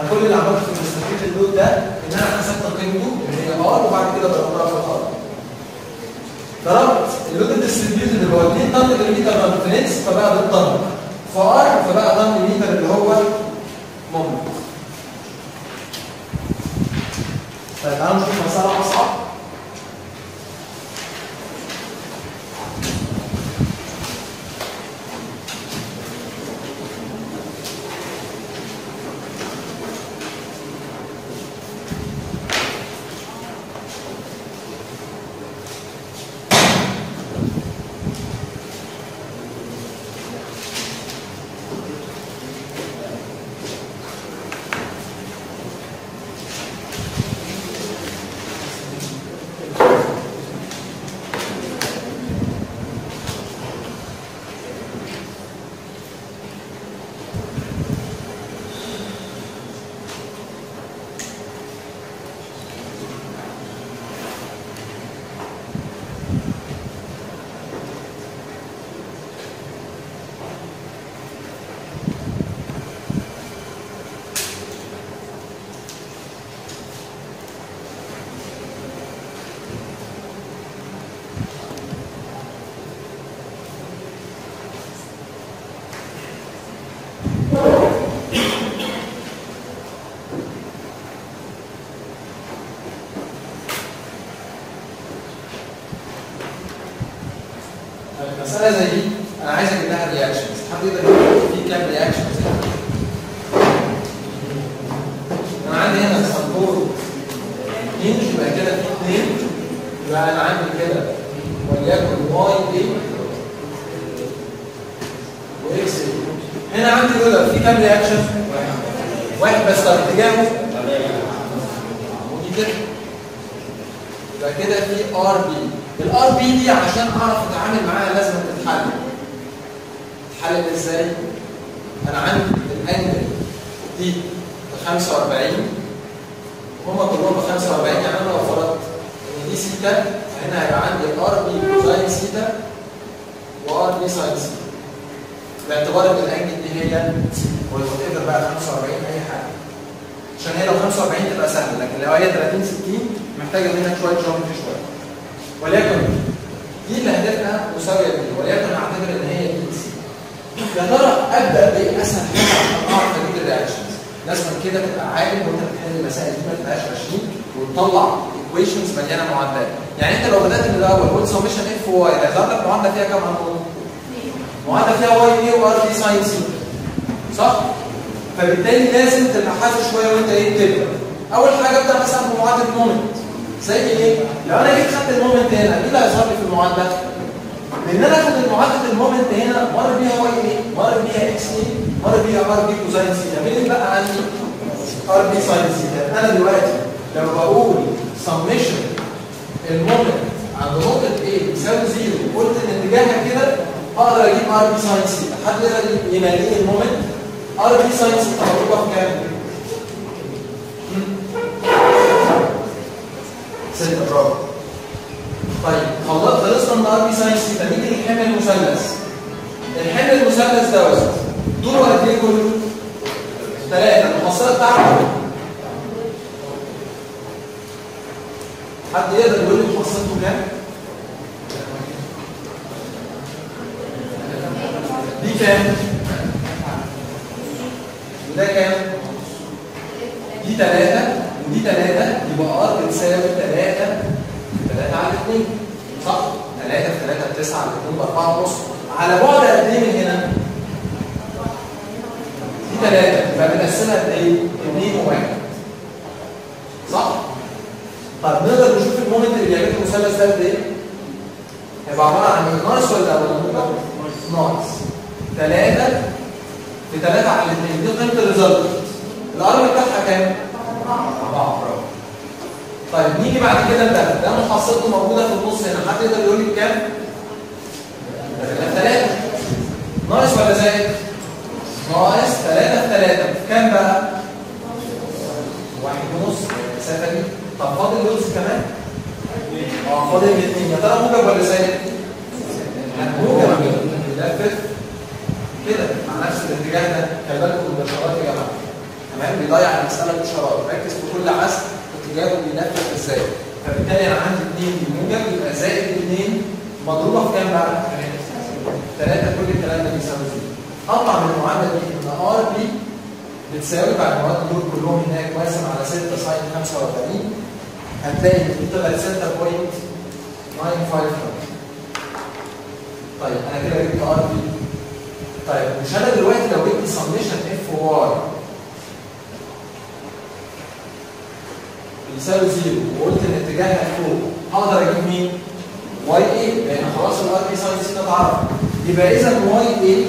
أنا كل اللي عملته في ال static ال load ده ان أنا حسبت قيمته اللي هي R وبعد كده ضربتها في ال R ضربت ال load ال distributed اللي هو 2 طن بالمتر ريفرنس فبقى بالطن في R فبقى طن متر اللي هو moment طيب تعالوا نشوف المثلث الحمل المثلث دوت طوله قد إيه كله؟ ثلاثة المحصلة بتاعته حد يقدر يقول لي محصلته كام؟ دي كام؟ وده كام؟ دي ثلاثة ودي ثلاثة يبقى آر بتساوي ثلاثة ثلاثة على اثنين صح؟ ثلاثة في ثلاثة بتسعة على اثنين بأربعة ونص على بعد قد إيه من هنا؟ دي ثلاثة يبقى بنقسمها قد إيه؟ اثنين وواحد صح؟ طب نقدر نشوف المومنت اللي بيعمل المثلث ده قد إيه؟ هيبقى عبارة عن؟ ناقص ولا ولا؟ ناقص ثلاثة في ثلاثة على الاثنين دي قيمة الريزلت الأرض بتاعها كام؟ أربعة برافو طيب نيجي بعد كده ده ده محصلته موجودة في النص هنا. حد يقدر يقول لي بكام؟ ثلاثة ناقص ولا زائد؟ ناقص ثلاثة في ثلاثة كام بقى؟ واحد ونص. المسافة دي. طب فاضل لوز كمان؟ آه فاضل الاثنين يا ترى موجب ولا زائد؟ موجب. كده. مع نفس الاتجاه ده خلي بالكم من الاشارات يا جماعة. تمام؟ بيضيع المسألة باشارات ركز في كل عزم اتجاهه بيلف إزاي فبالتالي أنا عندي 2 دي موجب يبقى زائد 2 مضروبة في كام بقى؟ 3 كل الكلام ده بيساوي zero. أطلع من المعادلة دي إن R B بتساوي بعد ما دول كلهم هناك واقسم على 6 sine 45 هتلاقي دي طلعت 6.955 طيب أنا كده جبت R B طيب مش أنا دلوقتي لو جبت summation F Y يساوي zero وقلت إن اتجاهها فوق هقدر أجيب مين؟ Y A لأن خلاص ال R B sine theta اتعرف. يبقى إذا Y A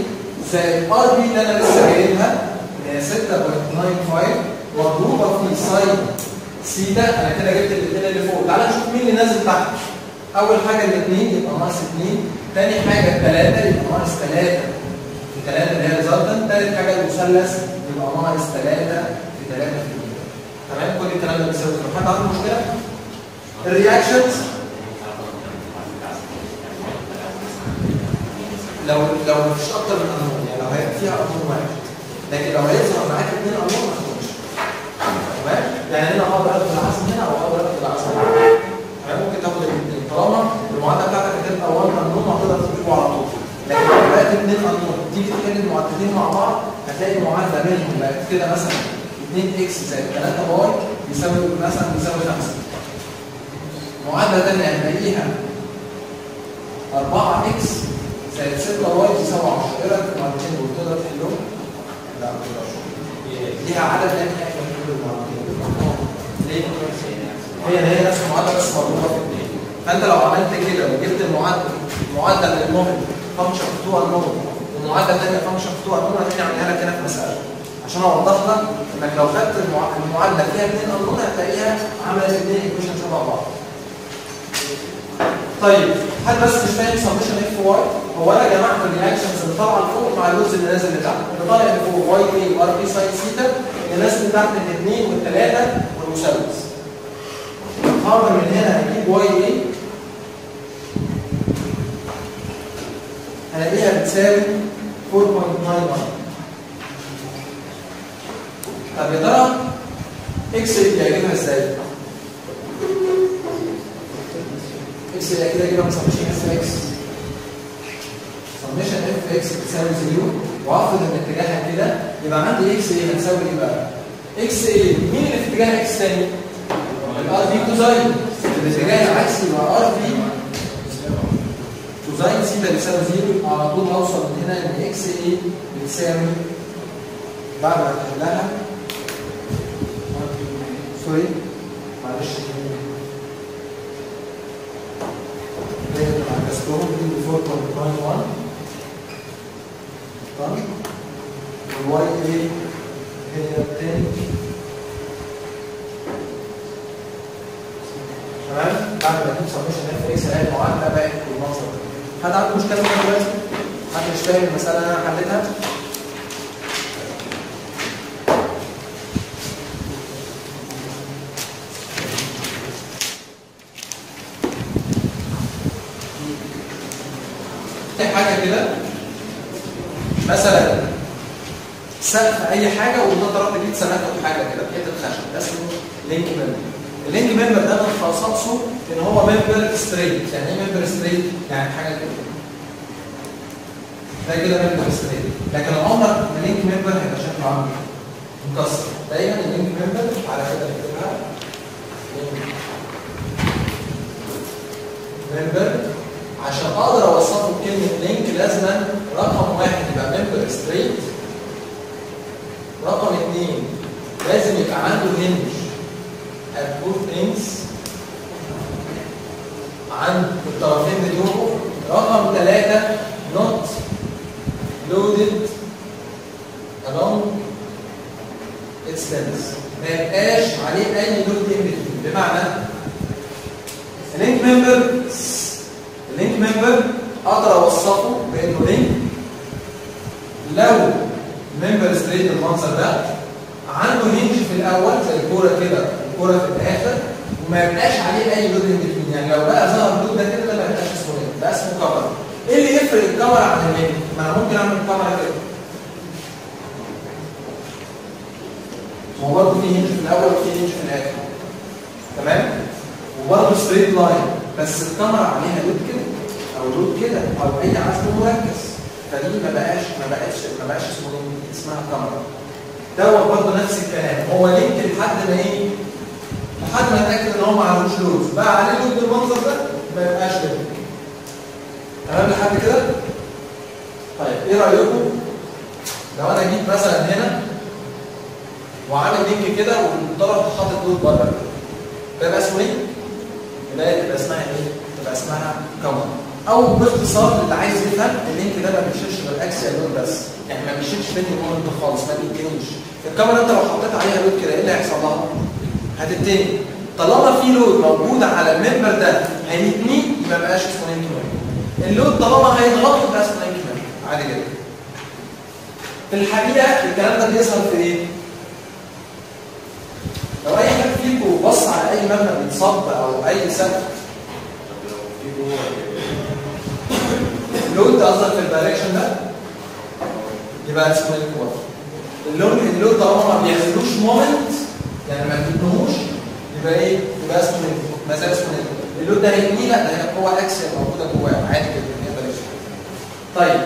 زائد R B اللي أنا لسه جايبها اللي هي 6.95 مضروبه في sine theta أنا كده جبت الاثنين اللي فوق. تعالى نشوف مين اللي نازل تحت. أول حاجة الاثنين يبقى ناقص 2 ثاني حاجة الثلاثه يبقى ناقص 3 في 3 اللي هي resultant ثالث حاجة المثلث يبقى ناقص 3 في 3 في 2 تمام؟ كل الكلام ده بيساوي كام حد عنده مشكلة؟ ال reactions؟ لو لو مفيش أكتر من unknown يعني لو هي فيها unknown واحد. لكن لو هيظهر معاك اثنين unknown ما تاخدش تمام؟ يعني هنا أقدر اخد العزم هنا أو أقدر اخد العزم هنا تمام ممكن تاخد الاثنين طالما المعادله بتاعتك هتبقى 1 unknown هتقدر تجيبه على طول لكن لو بقت اثنين unknown تيجي تحل المعادلتين مع بعض هتلاقي المعادله بينهم بقت كده مثلا 2 X زائد 3 Y يساوي مثلا يساوي 5 معادله ثانية هنلاقيها 4 X زائد 6 Y يساوي 10 إيه رايك في المعادلتين دول تقدر تحلهم؟ لا ما تقدرش ليها عدد لا نهائي من كل المعادلتين ليه؟ هي هي نفس المعادله بس مضروبه في اثنين فانت لو عملت كده وجبت المعادله معادله لل moment function في 2 unknown ومعادله ثانية function في 2 unknown هتلاقيني اعملها لك هنا في مساله عشان اوضح لك انك لو خدت المع- المعادله فيها اثنين النون هتلاقيها عملت اثنين equation شبه بعض. طيب حد بس مش فاهم summation F Y هو أنا جمعت ال reactions اللي طالعة لفوق مع ال loads اللي نازل لتحت اللي طالع لفوق Y A و R B sine theta اللي نازل لتحت الاثنين والثلاثه مثلث هقدر من هنا هجيب Y A هلاقيها بتساوي 4.91 طب يا ترى إكس دي هجيبها إزاي؟ إكس دي كده كده مسمشين اف إكس سمشن اف إكس بتساوي زيرو وافرض إن اتجاهها كده يبقى عندي X A هتساوي إيه بقى؟ إكس إيه مين اللي في اتجاه إكس تاني؟ ال R B cosine الاتجاه العكسي يبقى R B cosine theta بيساوي zero على طول أوصل من هنا إن X A بتساوي بعد ما احلها sorry معلش. عكستهم دي 4.91 طن وال Y A؟ هي التاني. تمام؟ بعد ما أجيب سميشن اف إكس الاقي المعادله بقت بالمنظر ده حد عنده مشكلة في دلوقتي؟ حد مش فاهم المسألة اللي أنا حليتها؟ في حاجة كده. مثلا سقف أي حاجة وده طرف جديد سانده بحاجة كده بحته خشب ده اسمه link member ال link member ده من خصائصه إن هو member straight يعني إيه member straight يعني حاجة كده. ده كده member straight لكن لكن عمر ما ال link member هيبقى شكله عامل كده مكسر. دايما ال link member على كده نكتبها member عشان أقدر أوصفه بكلمة link لازم رقم واحد يبقى member straight رقم اثنين لازم يبقى عنده hinge at both ends. عند الطرفين بتوعه رقم ثلاثة not loaded along its length. ما يبقاش عليه أي in بمعنى ال link member ال link member أقدر بانه link لو member straight بالمنظر ده عنده hinge في الأول زي الكورة كده الكورة في الآخر وما يبقاش عليه أي load يعني لو بقى ظهر ال load ده كده ده ما يبقاش اسمه link ده اسمه كمرة إيه اللي يفرق الكمرة عن ال link؟ ما أنا ممكن أعمل الكمرة كده. هو برضه في hinge في الأول وفي hinge في الآخر. تمام؟ وبرضه straight line بس الكمرة عليها load كده. load كده. أو اي عزم مركز. فدي ما بقاش ما بقاش ما بقاش اسمه link اسمها كمرة دوت برضه نفس الكلام. هو link لحد ما إيه؟ لحد ما أتأكد إن هو ما عليهوش load بقى عليه load بالمنظر ده؟ ما يبقاش link تمام لحد كده؟ طيب إيه رأيكم؟ لو أنا جيت مثلا هنا وعامل link كده والطرف حاطط load بره ده يبقى اسمه إيه؟ يبقى تبقى اسمها إيه؟ تبقى اسمها كمرة أو باختصار اللي عايز يفهم ال link ده ما بيشيلش غير axial load بس. يعني ما بيشيلش bending moment خالص ما بيتنيش الكمرة أنت لو حطيت عليها load كده إيه اللي هيحصل لها؟ هتتني. طالما في load موجود على ال member ده هيتني ما بقاش اسمه link member ال load طالما هيضغط يبقى اسمه link member عادي جدا. في الحقيقة الكلام ده بيظهر في إيه؟ لو أي حد فيكم بص على أي مبنى بيتصب أو أي سقف. ال load ده قصدك في ال direction ده يبقى اسمه link اللون ال load طالما ما بيعملوش moment يعني ما بيتنيهوش يبقى إيه؟ يبقى اسمه ما زال اسمه ال load ده هيتني لا ده هي قوه axial موجودة جواه. عادي جدا يقدر يشتغل طيب.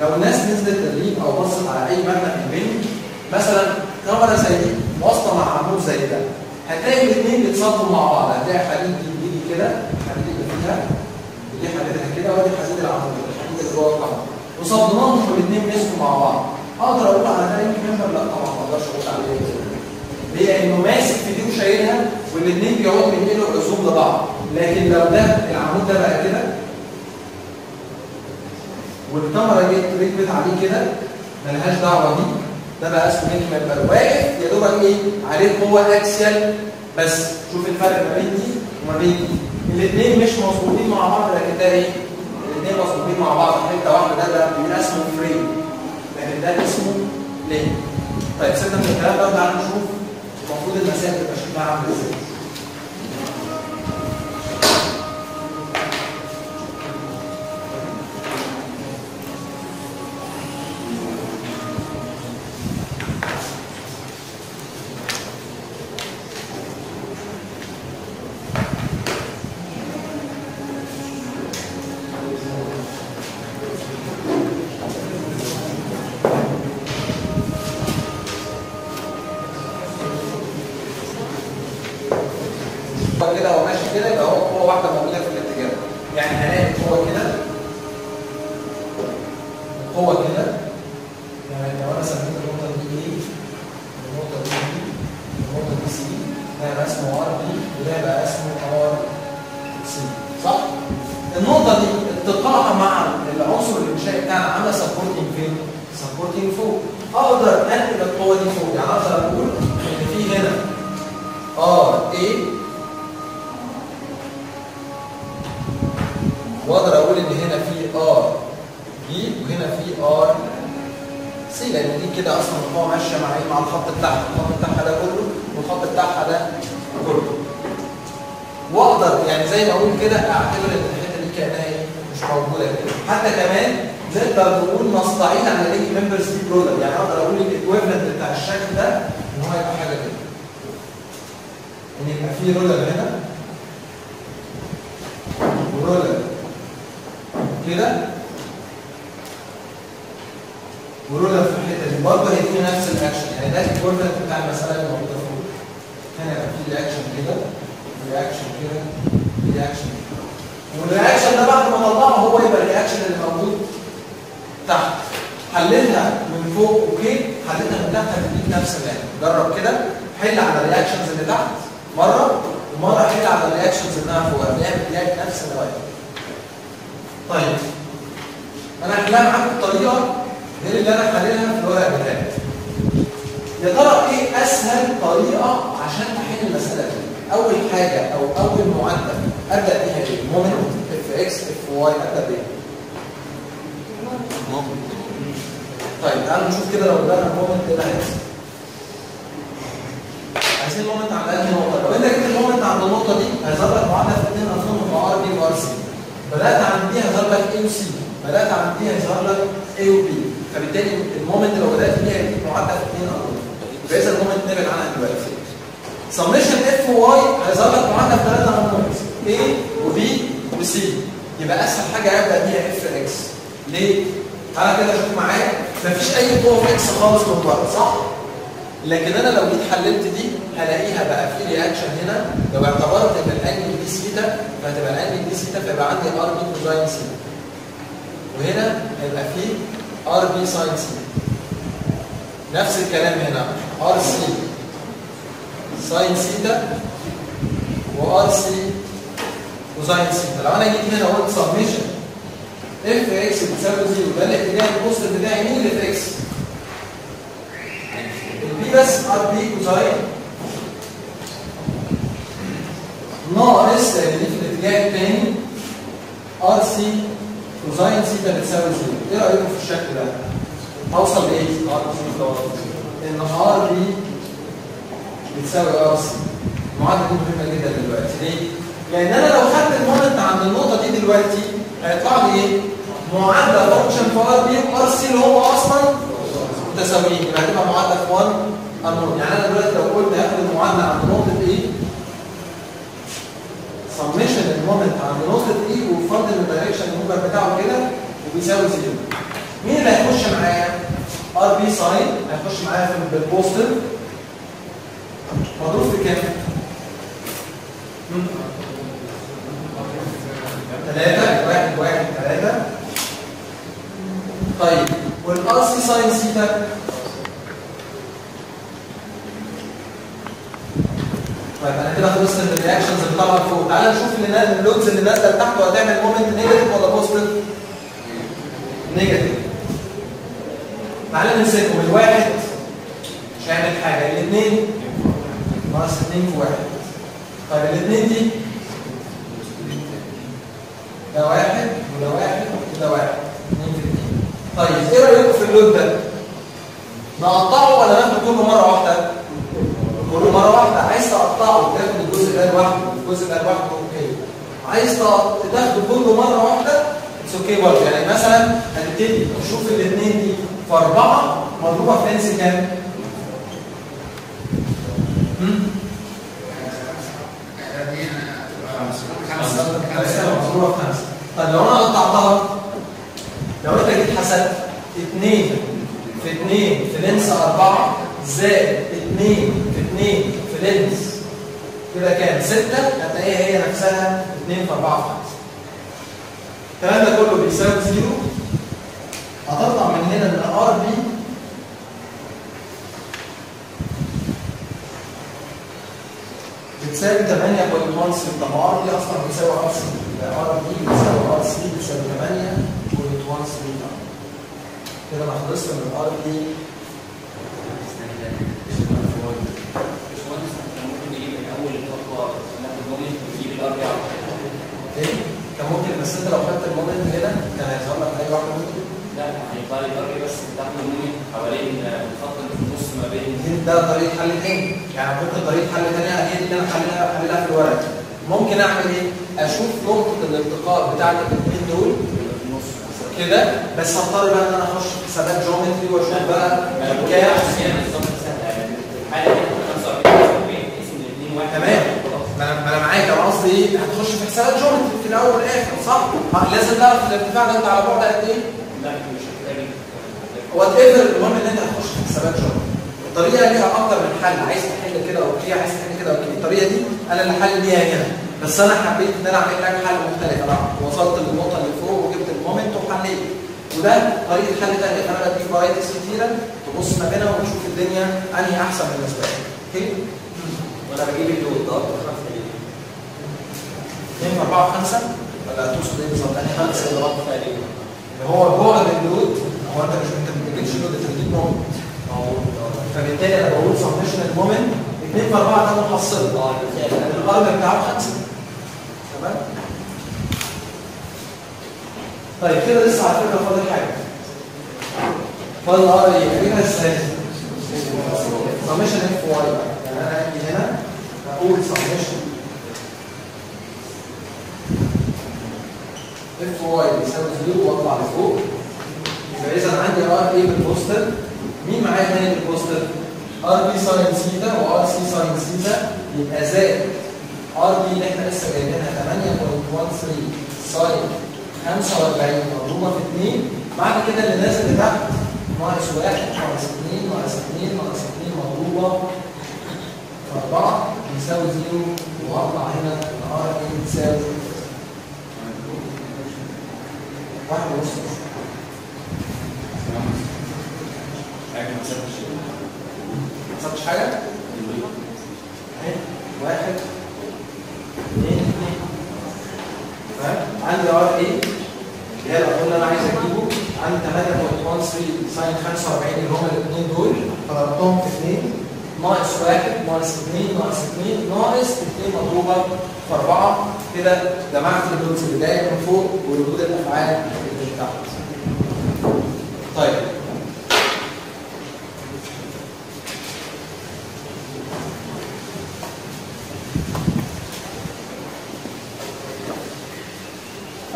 لو الناس نزلت تدريب أو بصت على أي مبنى في البنك مثلا كاميرا زي دي واصله مع عمود زي ده هتلاقي الاثنين بيتصبوا مع بعض. هتلاقي حديد دي بيجي كده الحديد اللي فيها دي حديدها كده وادي حديد العمود الحديد اللي جوه الكاميرا وصبناهم والاثنين مسكوا مع بعض. أقدر أقول على ده يمكن ممبر لا طبعا ما أقدرش أقول عليه. ليه؟ لأنه ماسك في دي وشايلها والاثنين بيقعدوا ينقلوا العزوم لبعض. لكن لو ده العمود ده بقى كده والكمرة جت ركبت عليه كده ملهاش دعوة بيه. ده بقى اسمه link member واقف يا دوبك إيه؟ عليه قوة axial بس شوف الفرق ما بين دي وما بين دي. الاثنين مش مظبوطين مع بعض لكن ده إيه؟ الاثنين مظبوطين مع بعض. في حتة واحدة ده ده أسمه frame لكن ده اسمه link طيب سيبنا من الكلام ده تعالى نشوف المفروض المسائل تبقى شكلها عامل إزاي. تحت حللها من فوق okay؟ حللها من تحت هتديك نفس ال reaction. جرب كده. حل على ال reactions اللي تحت مرة ومرة حل على ال reactions اللي فوق. هتلاقي بتلاقي نفس النوعيه طيب. أنا هحلها معاك بطريقة غير اللي أنا حللها في الورق بتاعي يا ترى إيه أسهل طريقة عشان تحل المسألة دي؟ أول حاجة أو أول معادلة أبدأ بيها إيه؟ moment FX FY أبدأ بيها طيب تعالوا نشوف كده لو بدانا ال moment إيه اللي هيحصل عايزين moment عند انهي نقطه لو انت جبت ال moment عند النقطة دي هيظهر لك معادله في اثنين اظن مع RB و RC. بدأت عند دي هيظهر لك A و C بدأت عند دي هيظهر لك A و B فبالتالي ال moment لو بدأت بيها دي معادله في اثنين اظن فإذا ال moment نبعد عنها دلوقتي. summation FY هيظهر لك معادله في ثلاثة مومنت A وبي وسي يبقى أسهل حاجة ابدا بيها FX ليه؟ تعالى كده شوف معايا. مفيش أي قوة في X خالص من بره صح؟ لكن أنا لو جيت حللت دي هلاقيها بقى في reaction هنا لو اعتبرت إن ال angle دي سيتا فهتبقى ال angle دي سيتا فيبقى عندي RB cosine theta وهنا هيبقى في RB sine theta نفس الكلام هنا RC sine theta و RC cosine theta لو أنا جيت هنا وقلت summation FX بتساوي zero ده الاتجاه ال positive بتاعي مين اللي في X؟ ال B بس RB cosine ناقص دي في الاتجاه الثاني RC cosine theta بتساوي zero إيه رأيكم في الشكل ده؟ هوصل لإيه؟ RC إن RB بتساوي RC المعادله دي مهمة جدا دلوقتي ليه؟ لأن أنا لو خدت ال moment عند النقطة دي دلوقتي هيطلع لي إيه؟ معادله function في RB و RC اللي هو أصلا متساويين يبقى هتبقى معادله في 1 انون يعني أنا دلوقتي لو قلت هاخد المعادله عند نقطة إيه؟ summation ال moment عند نقطة A وفرض ال direction الموجب بتاعه كده وبيساوي zero مين اللي هيخش معايا؟ RB sine هيخش معايا في بال positive مضروب في كام؟ ثلاثة واحد واحد ثلاثة طيب. وال RC sine theta طيب أنا كده خلصت من ال reactions اللي طالعه فوق. تعالى نشوف ال loads اللي نازلة لتحت وهتعمل moment negative ولا positive؟ negative تعالى نمسكهم الواحد مش هيعمل حاجة. الاثنين ناقص اثنين في واحد. طيب الاثنين دي؟ ده واحد وده واحد وده واحد. طيب إيه رأيكم في ال load ده؟ نقطعه ولا ناخده كله مرة واحدة؟ كله مرة واحدة عايز تقطعه وتاخد الجزء ده لوحده والجزء ده لوحده okay عايز تاخده كله مرة واحدة it's okay برضه يعني مثلا هنبتدي نشوف الاثنين دي في أربعة مضروبة في length كام؟ هم؟ خمسة مضروبة في خمسة طب لو أنا قطعتها حسبت 2 في 2 في length 4 زائد 2 في 2 في length. كده كام؟ 6 هتلاقيها هي نفسها؟ 2 في 4 في 5 الكلام ده كله بيساوي 0 هتطلع من هنا إن RB بتساوي 8.16 طب RB أصلا بتساوي RC RB بتساوي RC بتساوي 8.13 كده أنا خلصت من الار ممكن الاربع إيه كان ممكن بس أنت لو خدت المومنت هنا كان هيظهر لك اي واحدة منهم. لا هيطلع لي الاربع بس بتاخد المومنت حوالين الخط اللي في النص ما بين. دي ده؟ طريقه حل تاني. يعني ممكن طريقه حل تانيه هي دي اللي أنا حللها حللها في الورق؟ ممكن أعمل إيه؟ أشوف نقطة الالتقاء بتاعت الاثنين دول كده بس هضطر بقى إن أنا أخش في حسابات geometry وأشوف بقى كام بالظبط سهله الحاله دي 45 بحيث ان الاثنين واحد تمام ما أنا معاك. أنا قصدي إيه؟ هتخش في حسابات geometry في الأول والآخر صح؟ لازم تعرف الارتفاع ده انت على بعد قد إيه؟ لا مش whatever المهم إن أنت هتخش في حسابات geometry. الطريقة ليها أكتر من حل. عايز تحل كده okay عايز تحل كده okay الطريقة دي أنا اللي حل بيها هنا. بس أنا حبيت إن أنا أعمل لك حل مختلف. أنا وصلت للنقطة اللي فوق وجبت ال moment وحليت وده طريقة حل ثانية فانا بديك varieties كتيرة تبص ما بينها ونشوف الدنيا أنهي أحسن بالنسبة لك. okay؟ وأنا بجيب ال load خمسة. جنيه 2 4 5 ولا تقصد إيه بالظبط؟ خمسة؟ خمسة ضرب تقريبا اللي هو بعد ال load هو أنت مش انت ما بتجيبش load أنت بتجيب moment. فبالتالي أنا بقول summation ال moment 2 في 4 ده محصل آه المثال القلب بتاعه 5 تمام؟ طيب كده لسه على فكرة فاضل حاجة. فاضل RA اجيبها إزاي summation Fy يعني أنا أجي هنا أقول summation Fy بيساوي 0 وأطلع لفوق. يبقى إذا عندي RA بال positive. مين معايا تاني بال positive؟ RB sin theta و RC sin theta يبقى زائد RB اللي إحنا لسه جايبينها 8.13 sin 45 مضروبة في 2 بعد كده اللي نازل لتحت ناقص 1 ناقص 2 ناقص 2 ناقص 2 مضروبة في 4 بيساوي 0 وأطلع هنا RA؟ بتساوي 1 ونص. حاجة ما ما حاجة؟ أهي واحد اثنين عندي RA؟ اللي هي الارقام اللي أنا عايز أجيبه. عندي 8.13 sin 45 اللي هم الاثنين دول. فضربتهم في 2 ناقص 1 ناقص 2 ناقص 2 ناقص 2 مضروبة في 4 كده جمعت الردود اللي جاية من فوق وردود الأفعال اللي تحت طيب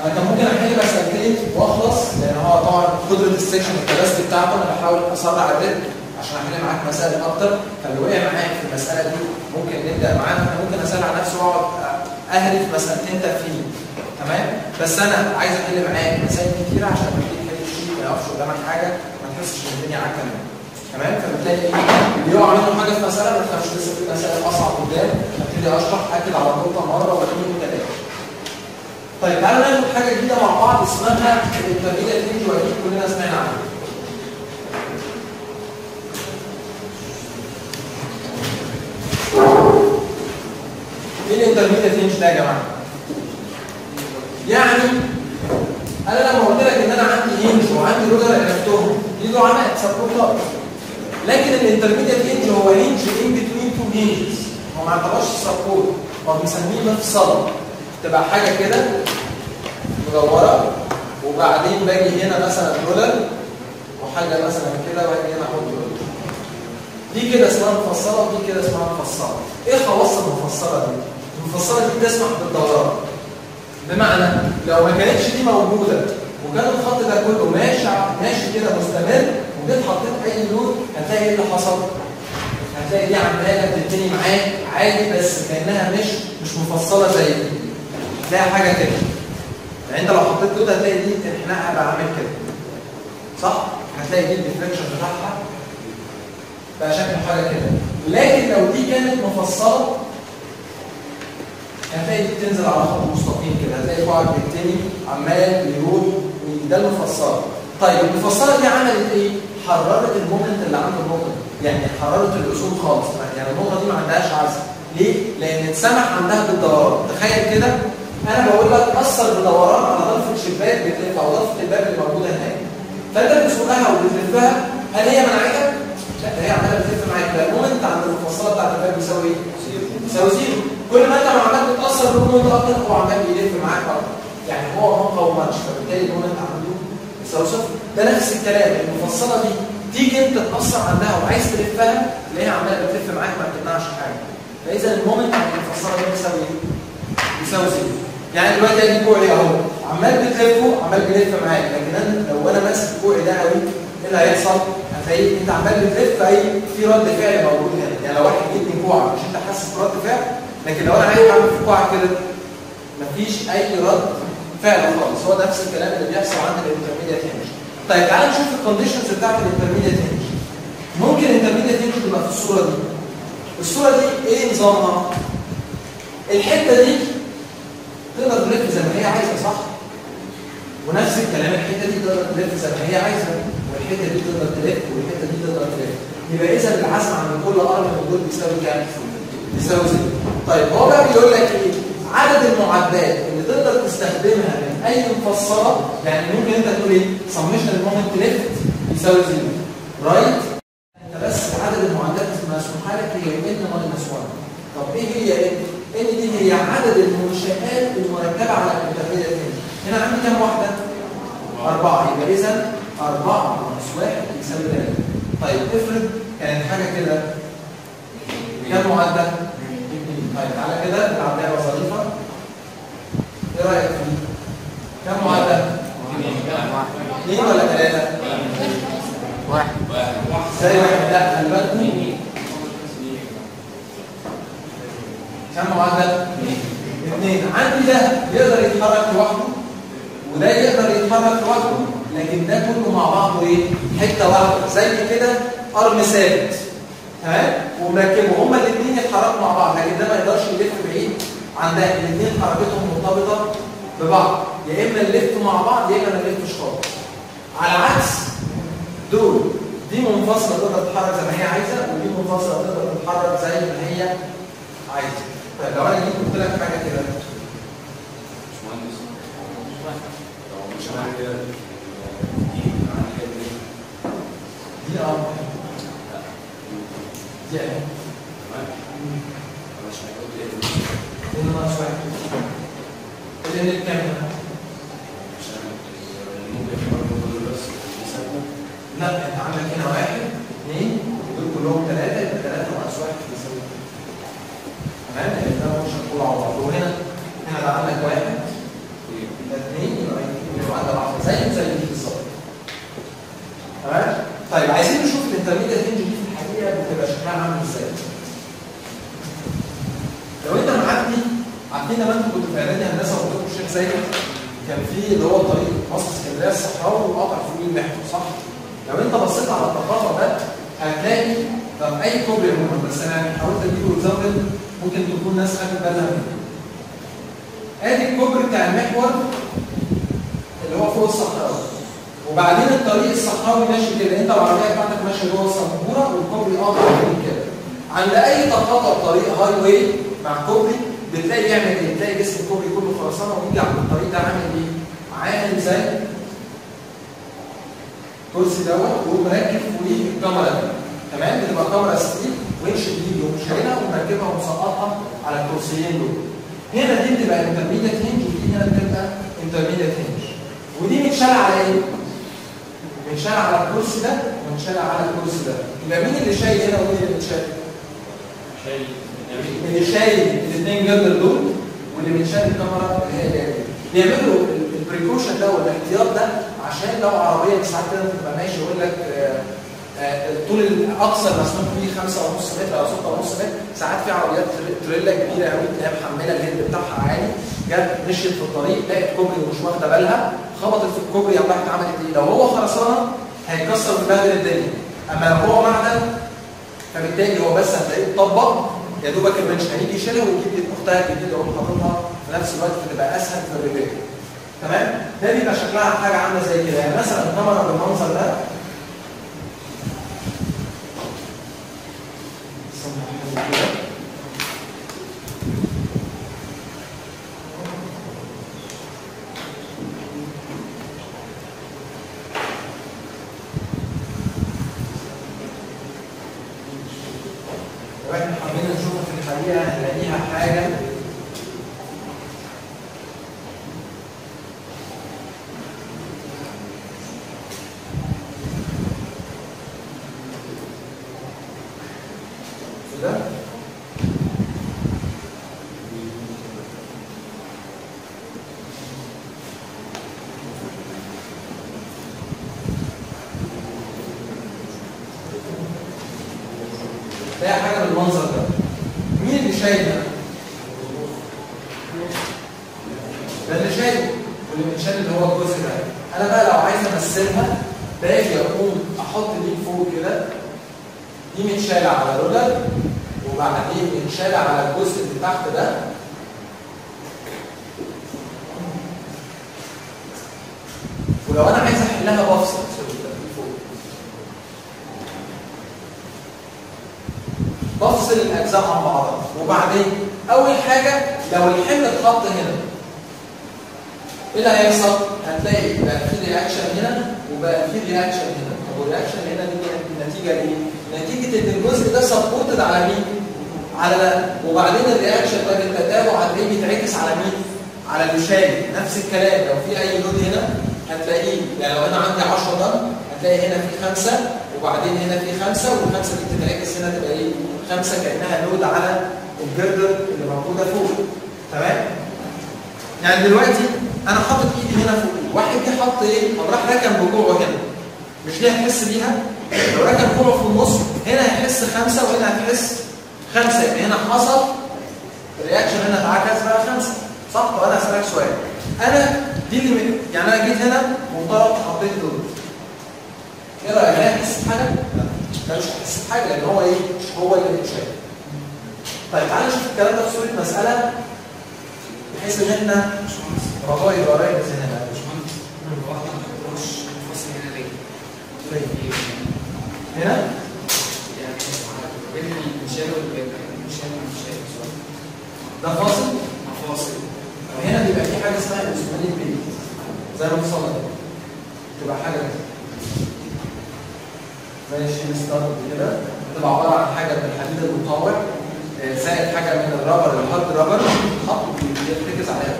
أنا كان ممكن احل مسألتين واخلص لأن هو طبعا قدرة السكشن الكباستي بتاعته أنا بحاول اسرع الريتم عشان أحل معاك مسائل أكتر. فاللي وقع معاك في المسألة دي ممكن نبدأ معاه أنا ممكن على نفسي وأقعد اهرف مسالتين تفهيم تمام؟ بس أنا عايز أحل معاك مسائل كتيرة عشان لما تيجي ال sheet ما يقفش قدامك حاجة ما تحسش إن الدنيا عكه منك تمام؟ فبتلاقي إيه؟ اللي يقع منه حاجة في مسألة ما تفهمش لسه في مسائل أصعب قدام. أبتدي أشرح أكد على نقطة مرة واثنين وثلاثه طيب تعالوا ناخد حاجة جديدة مع بعض اسمها ال intermediate hinge واكيد كلنا سمعنا عنها. إيه ال intermediate hinge ده يا جماعة؟ يعني أنا لما قلت لك إن أنا عندي hinge وعندي roller عرفتهم دي دعامات supportات لكن ال intermediate hinge هو hinge in between two hinges هو ما يعتبرش support هو بنسميه مفصلة تبقى حاجة كده مدورة وبعدين باجي هنا مثلا roller وحاجة مثلا كده وأجي هنا أحط roller دي كده اسمها مفصلة ودي كده اسمها مفصلة. إيه خواص المفصلة دي؟ المفصلة دي تسمح بالدوران. بمعنى لو ما كانتش دي موجودة وكان الخط ده كله ماشي ماشي كده مستمر وجيت حطيت أي لون هتلاقي إيه اللي حصل؟ هتلاقي دي عمالة بتبتني معاك عادي بس كأنها مش مش مفصلة زي دي. هتلاقي حاجة كده. يعني انت لو حطيت لون هتلاقي دي انحنائها بقى عامل كده. صح؟ هتلاقي دي ال deflection بتاعها بقى شكل حاجة كده. لكن لو دي كانت مفصلة هتلاقي دي بتنزل على خط مستقيم كده. هتلاقي بعد بيبتدي عمال يروح ده المفصلة. طيب المفصلة دي عملت إيه؟ حررت ال moment اللي عند النقطة يعني حررت الأصول خالص. يعني النقطه دي ما عندهاش عزم. ليه؟ لأن اتسمح عندها بالدوران تخيل كده. أنا بقول لك أثر بدوران على ضلفه الشباك بتلف أو ضلفه الباب اللي موجودة هناك. فأنت بتسوقها وبتلفها هل هي منعتك؟ لا هي عمالة بتلف معاك. ده ال moment عند المفصله بتاعت الباب بيساوي إيه؟ بيساوي zero. كل ما أنت ما عمال بتاثر بال moment أكتر هو عمال بيلف معاك أكتر يعني هو ما قومتش فبالتالي ال moment عنده يساوي صفر. ده نفس الكلام. المفصلة دي تيجي أنت تأثر عندها وعايز تلفها تلاقيها عمالة بتلف معاك ما بتمنعش حاجة. فإذا ال moment عند المفصلة دي بيساوي إيه؟ بيساوي zero. يعني دلوقتي ادي كوعي أهو. عمال بتلفه عمال بيلف معاك لكن أنا لو أنا ماسك الكوعي ده قوي إيه اللي هيحصل؟ هتلاقيه أنت عمال بتلف أي في رد فعل موجود هنا. يعني لو واحد اديتني كوعك مش أنت حاسس برد فعل؟ لكن لو أنا عايز أعمل في كوعك كده مفيش أي رد فعل خالص. هو نفس الكلام اللي بيحصل عند ال intermediate hinge. طيب تعال نشوف ال conditions بتاعت ال intermediate hinge. ممكن ال intermediate hinge تبقى في الصورة دي. الصورة دي إيه نظامها؟ الحتة دي تقدر تلف زي ما هي عايزة صح ونفس الكلام الحتة دي تقدر تلف زي ما هي عايزة والحتة دي تقدر تلف والحتة دي تقدر تلف يبقى إذا العزم عند كل arm من دول بيساوي كام؟ بيساوي zero طيب هو بقى بيقول لك إيه؟ عدد المعادلات اللي تقدر تستخدمها من أي مفصلة يعني ممكن أنت تقول إيه؟ summation ال moment left يساوي zero right؟ أنت بس عدد المعادلات المسموحه لك هي n minus 1 طب إيه هي n؟ n دي هي عدد المنشآت المركبة على ال intermediate hinge عندي كام واحدة؟ أربعة يبقى إذا أربعة ناقص واحد يساوي ثلاثة طيب افرض كانت حاجة كده كام معادلة؟ طيب تعالى كده نلعب لعبة ظريفة إيه رأيك فيه؟ كام معدل؟ اثنين ولا ثلاثة؟ واحد إزاي واحد؟ لا خلي بالكم كم معدل؟ اثنين. عندي ده يقدر يتحرك لوحده وده يقدر يتحرك لوحده لكن ده كله مع بعضه إيه؟ حتة واحدة. زي كده ارم ثابت. تمام؟ ومركبه. هما الاثنين يتحركوا مع بعض لكن ده ما يقدرش يلف بعيد عن ده الاثنين حركتهم مرتبطة ببعض. يا إما نلف مع بعض يا إما ما نلفش خالص. على عكس دول دي منفصلة تقدر تتحرك زي ما هي عايزة ودي منفصلة تقدر تتحرك زي ما هي عايزة. لو أنا جيت قلت لك حاجة كده باشمهندس لو مش عامل كده دي عامل كده؟ دي آه دي اهي تمام؟ مش هيقول لي دي ناقص واحد اللي دول بس يسموا لا انت عندك هنا واحد اثنين ودول كلهم ثلاثة يبقى ثلاثة ناقص واحد تمام؟ لأن ده مش هنقول على بعض وهنا هنا بقى عندك واحد. يبقى اثنين يبقى يبقى عندك 10 زي زي دي بالظبط. تمام؟ طيب عايزين نشوف ال intermediate hinge دي في الحقيقة بتبقى شكلها عامل إزاي. لو أنت معدي عارفين لما أنتوا كنتوا في إعدادي هندسة وقلت الشيخ زايد كان في اللي هو طريق مصر اسكندرية الصحراوي وقطع فوق المحور صح؟ لو أنت بصيت على التقاطع ده هتلاقي طب أي كوبري عموما بس أنا يعني حاولت اديله example ممكن تكون ناس خدت بالها منه. آدي الكوبري بتاع المحور اللي هو فوق الصحراوي وبعدين الطريق الصحراوي ماشي كده انت العربيه بتاعتك ماشية جوه السبورة والكوبري قاطع من كده عند أي تقاطع طريق highway مع كوبري بتلاقي يعمل إيه؟ بتلاقي جسم الكوبري كله خرسانه ويجي عند الطريق ده عامل إيه؟ عامل زي كرسي دوت ومركب فوقيه الكمرة دي تمام بتبقى كمرة steel ونش جديد ومشيلها ومركبها ومسقطها على الكرسيين دول هنا دي بتبقى intermediate hinge ودي هنا بتبقى intermediate hinge ودي متشال على إيه؟ بنشال على الكرسي ده ونشال على الكرسي ده يبقى مين اللي شايل هنا ومين اللي بتشال؟ شايل اللي شايل الاثنين girder دول واللي بيشال الكمرة اللي هي جاية دي. بيعملوا ال- ال precaution ده والاحتياط ده عشان لو عربية ساعات كده تبقى ماشي يقول لك آه، الطول الأقصى المسموح فيه 5.5 متر أو 6.5 متر ساعات في عربيات تر- تريلا كبيرة قوي تلاقيها محملة ال height بتاعها عالي جت مشيت في الطريق لقت كوبري ومش واخدة بالها خبطت في الكوبري راحت عملت إيه؟ لو هو خرسانة هيكسر ويبهدل الدنيا. أما لو هو معدن فبالتالي هو بس هتلاقيه اتطبق يا دوبك الونش هيجي يشيلها ويجيب أختها الجديدة يقوم حاططها في نفس الوقت فتبقى أسهل في ال repair تمام؟ ده بيبقى شكلها حاجة عاملة زي كده. يعني مثلا الكمرة بالمنظر ده هيحس خمسة وهنا هتحس خمسة يبقى هنا حصل الرياكشن هنا اتعكس بقى خمسة. صح؟ طب أنا هسألك سؤال. أنا دي اللي من... يعني أنا جيت هنا وانطلقت حطيت دول. إيه رأيك؟ هنا هيحس بحاجة؟ لا. مش هيحس بحاجة لأن هو إيه؟ هو اللي متشاف طيب تعالى نشوف الكلام ده في صورة مسألة بحيث إن إحنا رجاء يبقى رايح هنا. هنا ليه؟ طيب. هنا يعني بين المنشال والمنشال والمنشال ده فاصل؟ مفاصل هنا بيبقى في حاجة اسمها الاسمانيك بيت. زي ما وصلنا تبقى حاجة زي الشين ستارت كده بتبقى عبارة عن حاجة من الحديد المطوع آه، زائد حاجة من الرابر الهارد رابر حط بيرتكز عليها.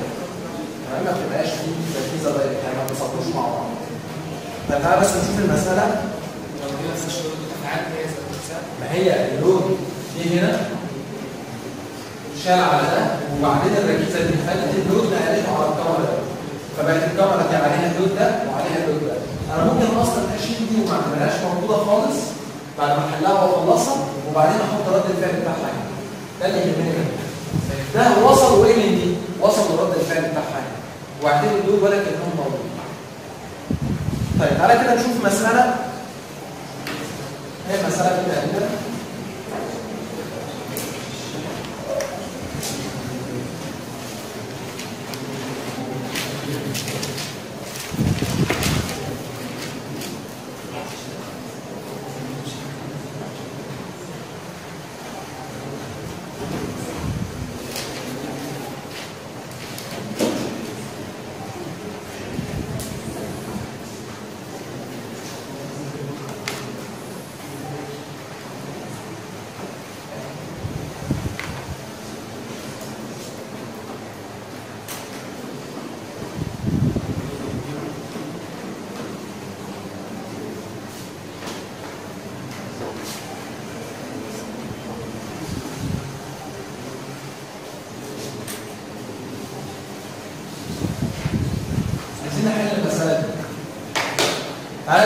تمام؟ ما بتبقاش في تركيزة direct يعني ما بيصطوش مع بعض. طب تعالى بس نشوف المسألة. لو دي ما هي ما ال load دي هنا. شال على ده وبعدين الركيزة دي خلت ال load نقلته على الكمرة ده فبقت الكمرة دي عليها ال load ده وعليها ال load ده. أنا ممكن أصلا أشيل دي وما أعملهاش موجودة خالص بعد ما أحلها وأخلصها وبعدين أحط رد الفعل بتاعها هنا ده اللي يهمني ده وصل وايه من دي؟ وصل لرد الفعل بتاعها هنا واعتبر دول ولا كأنهم موجودين. طيب تعالى كده نشوف مسألة. هي مسألة تقريبا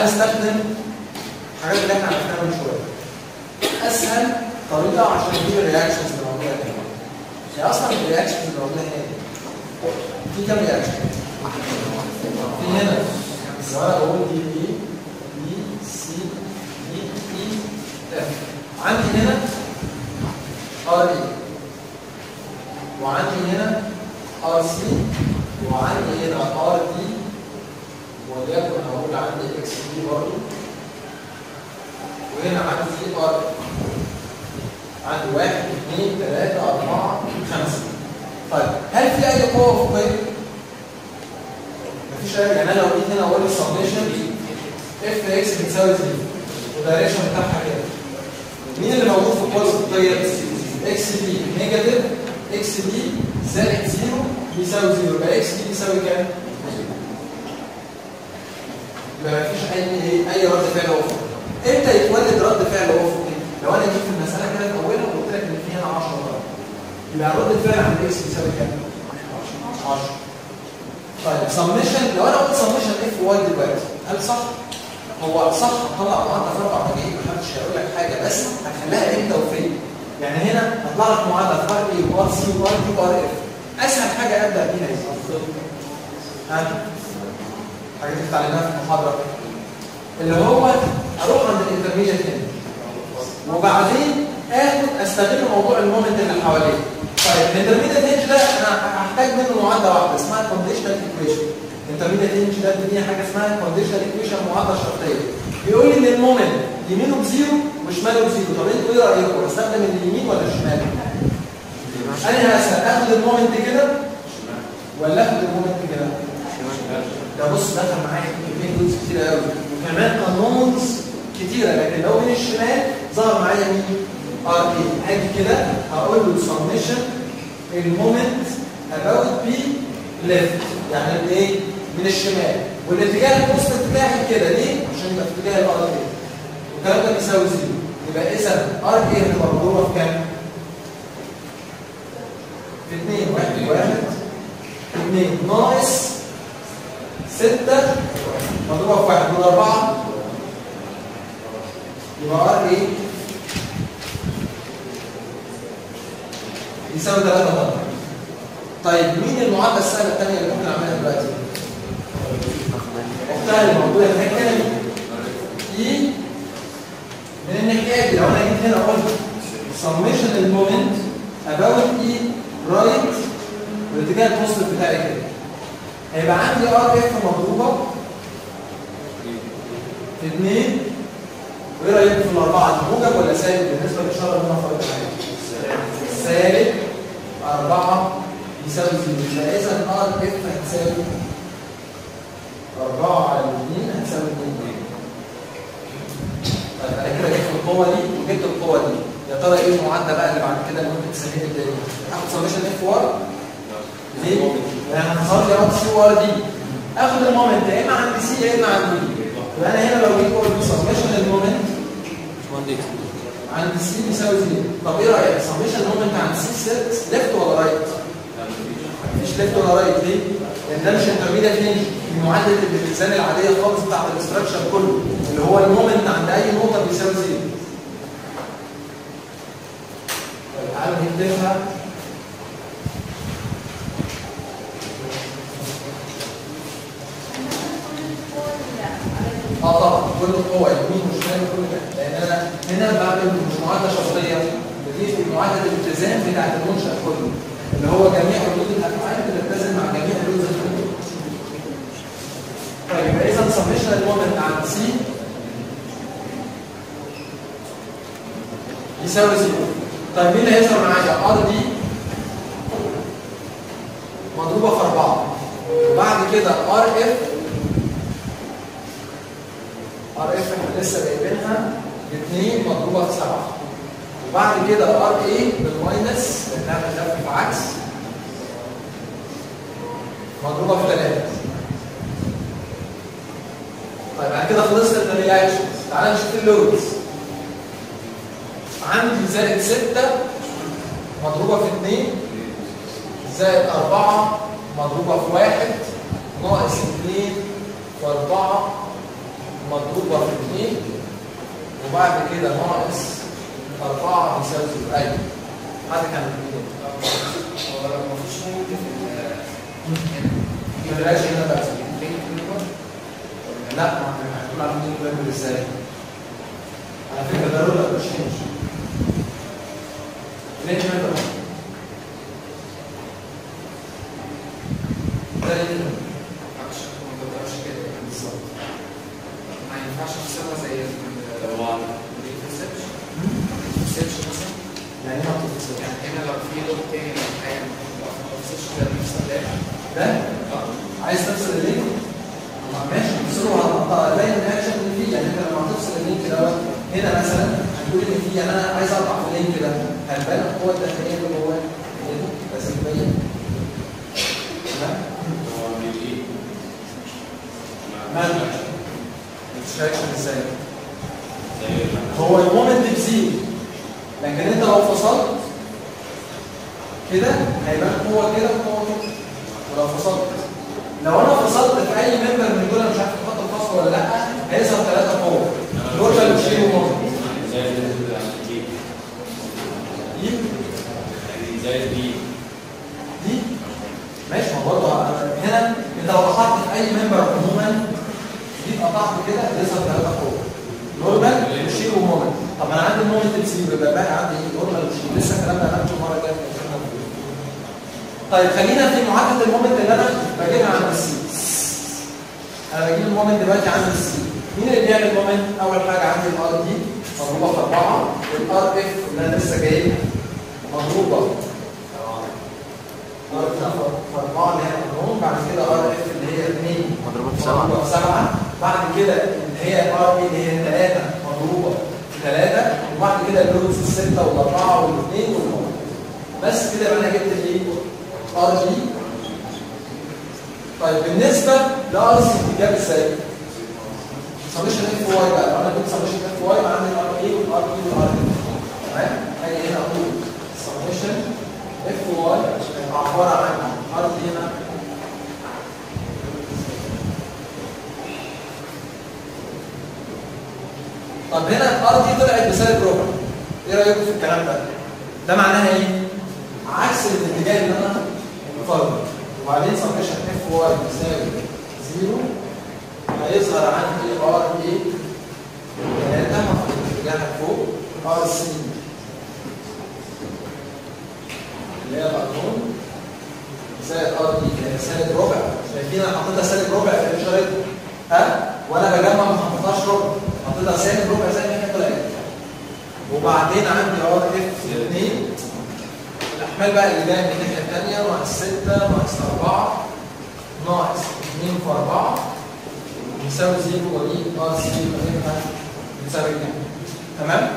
نستخدم الحاجات اللي إحنا عرفناها من شوية. أسهل طريقة عشان نجيب ال reactions اللي موجوده هنا هي أصلا ال reactions اللي موجوده هنا. في كام reaction؟ في هنا. لو أنا بقول دي A B C D E F. عندي هنا R A وعندي هنا R C. وعندي هنا R D. وليكن هقول عندي X D برضه وهنا عندي R عندي واحد اثنين ثلاثة أربعة خمسة طيب هل في أي قوة أفقية؟ مفيش أي يعني أنا لو جيت هنا أقول لك summation F X بتساوي zero وال direction بتاعها كده مين اللي موجود في القوة الأفقية؟ X D negative X D زائد zero بيساوي zero يبقى X D بيساوي كام؟ يبقى مفيش أي أي رد فعل أفقي إمتى يتولد رد فعل افقي؟ لو أنا جيت في المسألة كده اولها وقلت لك إن في هنا 10 طن يبقى رد الفعل عند X بيساوي كام؟ 10 طيب سمشن لو أنا قلت summation F Y دلوقتي هل صح؟ هو صح هطلع معادله في أربع مجاهيل محدش هيقول لك حاجة بس هتخليها إمتى وفين؟ يعني هنا هطلع لك معادلة في R A و R C و R D و R F أسهل حاجة أبدأ بيها إيه؟ ها؟ حاجة اللي اتعلمناها في المحاضرة. اللي هو أروح عند ال intermediate هنا. وبعدين آخد أستغل موضوع ال moment اللي حواليه. طيب ال intermediate hinge ده أنا هحتاج منه معادلة واحدة اسمها conditional equation ال intermediate hinge ده بيديني حاجة اسمها conditional equation معادلة شرطية. بيقول لي إن ال moment يمينه بزيرو وشماله بزيرو. طب أنتوا إيه رأيكم؟ أستخدم اليمين ولا الشمال؟ أنا هسأل آخد ال moment كده ولا آخد ال moment كده؟ ده بص دخل معايا كميه loads كتير قوي وكمان unknowns كتيرة لكن لو من الشمال ظهر معايا مين؟ R A هاجي كده هقول له سمشن ال moment about B left يعني الايه؟ من الشمال والاتجاه ال positive بتاعي كده ليه؟ عشان يبقى في اتجاه ال R A والكلام ده بيساوي zero يبقى إذا R A هتبقى مضروبه في كام؟ في 2 واحد واحد 2 ناقص 6 مضروبه في 1 دول 4 يبقى R A؟ يساوي 3 ضرب طيب مين المعادلة السهلة الثانية اللي ممكن أعملها دلوقتي؟ أختها اللي موجوده هناك هنا E من الناحيه دي. لو أنا جيت هنا قلت summation ال moment about E right والاتجاه ال positive بتاعي كده. هيبقى عندي R F مضروبة؟ في 2 وإيه رأيكم في الأربعة؟ دي موجب ولا سالب؟ بالنسبة للاشاره اللي أنا فرضت عليها؟ سالب. 4 يساوي 0 يبقى إذا R F هتساوي 4 على 2 هتساوي 2 طيب أنا كده جبت القوة دي وجبت القوة دي. يا ترى إيه المعادلة بقى اللي بعد كده ممكن تسهل الدنيا؟ أخد سمشن اف وار ليه؟ هنظهر لي R C و R D اخد ال moment يا اما عند C يا اما عند D يبقى أنا هنا لو جيت قلت summation ال moment عند C يساوي zero طب إيه رايك summation ال moment عند C left ولا right؟ مفيش left ولا right ليه؟ لأن ده مش intermediate hinge دي معادله الاتزان العاديه خالص بتاعت ال structure كله اللي هو ال moment عند اي نقطه بيساوي zero تعالوا نكتبها آه طبعا كل القوى يمين وشمال وكل ده لأن أنا هنا بعمل معادله شرطيه دي معادلة الالتزام بتاعت المنشا كله اللي هو جميع ردود الأفعال بتلتزم مع جميع ردود الافعال طيب إذا summation ال moment عند C يساوي zero طيب مين اللي هيظهر معايا؟ RD مضروبة في 4 وبعد كده RF RF إحنا لسه جايبينها ب 2 مضروبة في 7 وبعد كده RE بال minus بنعمل لف في عكس مضروبة في 3 طيب بعد كده خلصت من ال reaction تعالى نشوف ال loads عندي زائد 6 مضروبة في 2 زائد 4 مضروبة في 1 ناقص 2 في 4 مضروبة في 2 وبعد كده ناقص 4 يساوي صفر أيوه حد كان هو لو ما فيش ممكن بلاش هنا بقى لا ما هنقول على مين بيعمل إزاي على فكرة ده رولر مش هينش ليه ما ده هل بقى اللي جاي من الناحية الثانية ناقص 6 ناقص 4 ناقص 2 في 4 يساوي 0 ودي ار 0 يساوي كام؟ تمام؟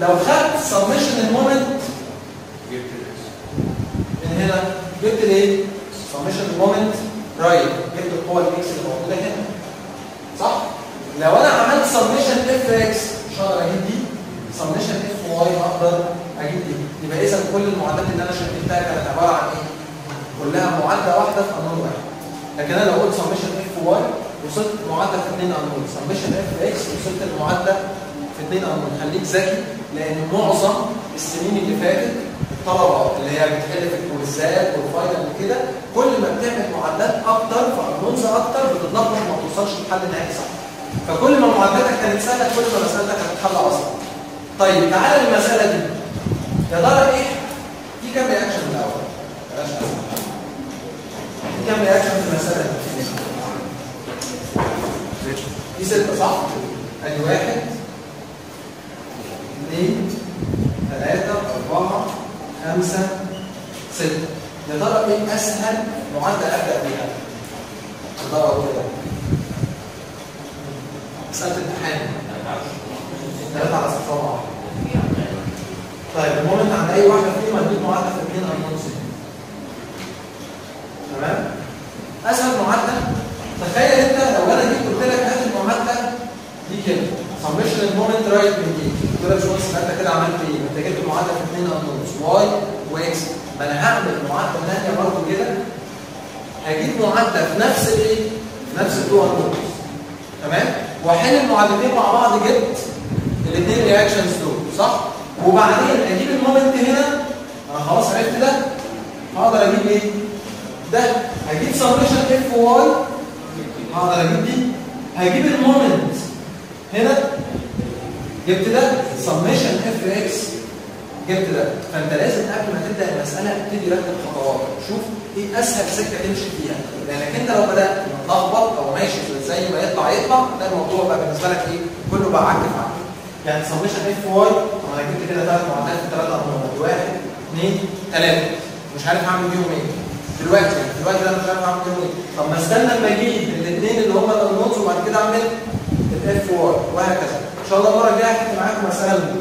لو خدت summation ال moment من هنا جبت الايه؟ summation ال moment right جبت القوة ال x اللي موجودة هنا صح؟ لو أنا عملت سميشن اف إكس مش هقدر أجيب دي summation Fy هقدر أجيب دي يبقى اذا كل المعادلات اللي أنا شكلتها كانت عبارة عن إيه؟ كلها معادلة واحدة في unknown واحد لكن أنا لو قلت summation Fy وصلت معادلة في اثنين قانون سميشن اف إكس وصلت المعادلة في اثنين unknown خليك ذكي لأن معظم السنين اللي فاتت الطلبة اللي هي بتحل في الكويزات وال final وكده كل ما بتعمل معادلات أكتر في unknowns أكتر بتتلخبط ما توصلش لحل نهائي صح. فكل ما معادلاتك كانت سهلة كل ما مسألتك هتتحل أسرع. طيب تعالى للمسألة دي. يا ترى إيه؟ في كام reaction الأول؟ بلاش. في كام reaction في المسألة دي؟ دي ستة صح؟ ادي واحد؟ اثنين ثلاثة أربعة خمسة ستة. يا ترى إيه أسهل معادلة أبدأ بيها؟ أقول كده. مسألة امتحان ثلاثة على صفحة واحدة طيب المومنت عند أي واحدة فيهم هديك معادلة في اثنين أنونس تمام؟ أسهل معادلة. تخيل أنت لو أنا جيت قلت لك هات المعادلة دي كده. summation ال moment right دي قلت لك شوف انت كده عملت إيه؟ أنت جبت المعادله في اثنين unknowns y و x. ما أنا هعمل معادله ثانية برضه كده. هجيب معادله في نفس الإيه؟ نفس ال two unknowns تمام؟ وأحل المعادلتين مع بعض جبت الاثنين reactions دول. صح؟ وبعدين أجيب ال moment هنا. أنا خلاص عرفت ده. هقدر أجيب إيه؟ ده. هجيب summation Fy هقدر أجيب دي. هجيب ال moment. هنا جبت ده سميشن اف إكس جبت ده. فانت لازم قبل ما تبدأ المسألة تبتدي رتب خطوات. شوف إيه أسهل سكة تمشي فيها. لأنك انت لو بدأت متلخبط أو ماشي زي ما يطلع يطلع ده الموضوع بقى بالنسبة لك إيه؟ كله بقى عك في عك يعني summation Fy طب أنا جبت كده ثلاث معادلات ثلاث ارقام واحد اثنين ثلاثة مش عارف أعمل بيهم إيه. دلوقتي دلوقتي أنا مش عارف أعمل بيهم إيه. طب ما استنى اما أجيب الاثنين اللي هم ال unknowns وبعد كده أعمل ال Fy وهكذا. إن شاء الله المرة الجاية هحكي معاكم مساله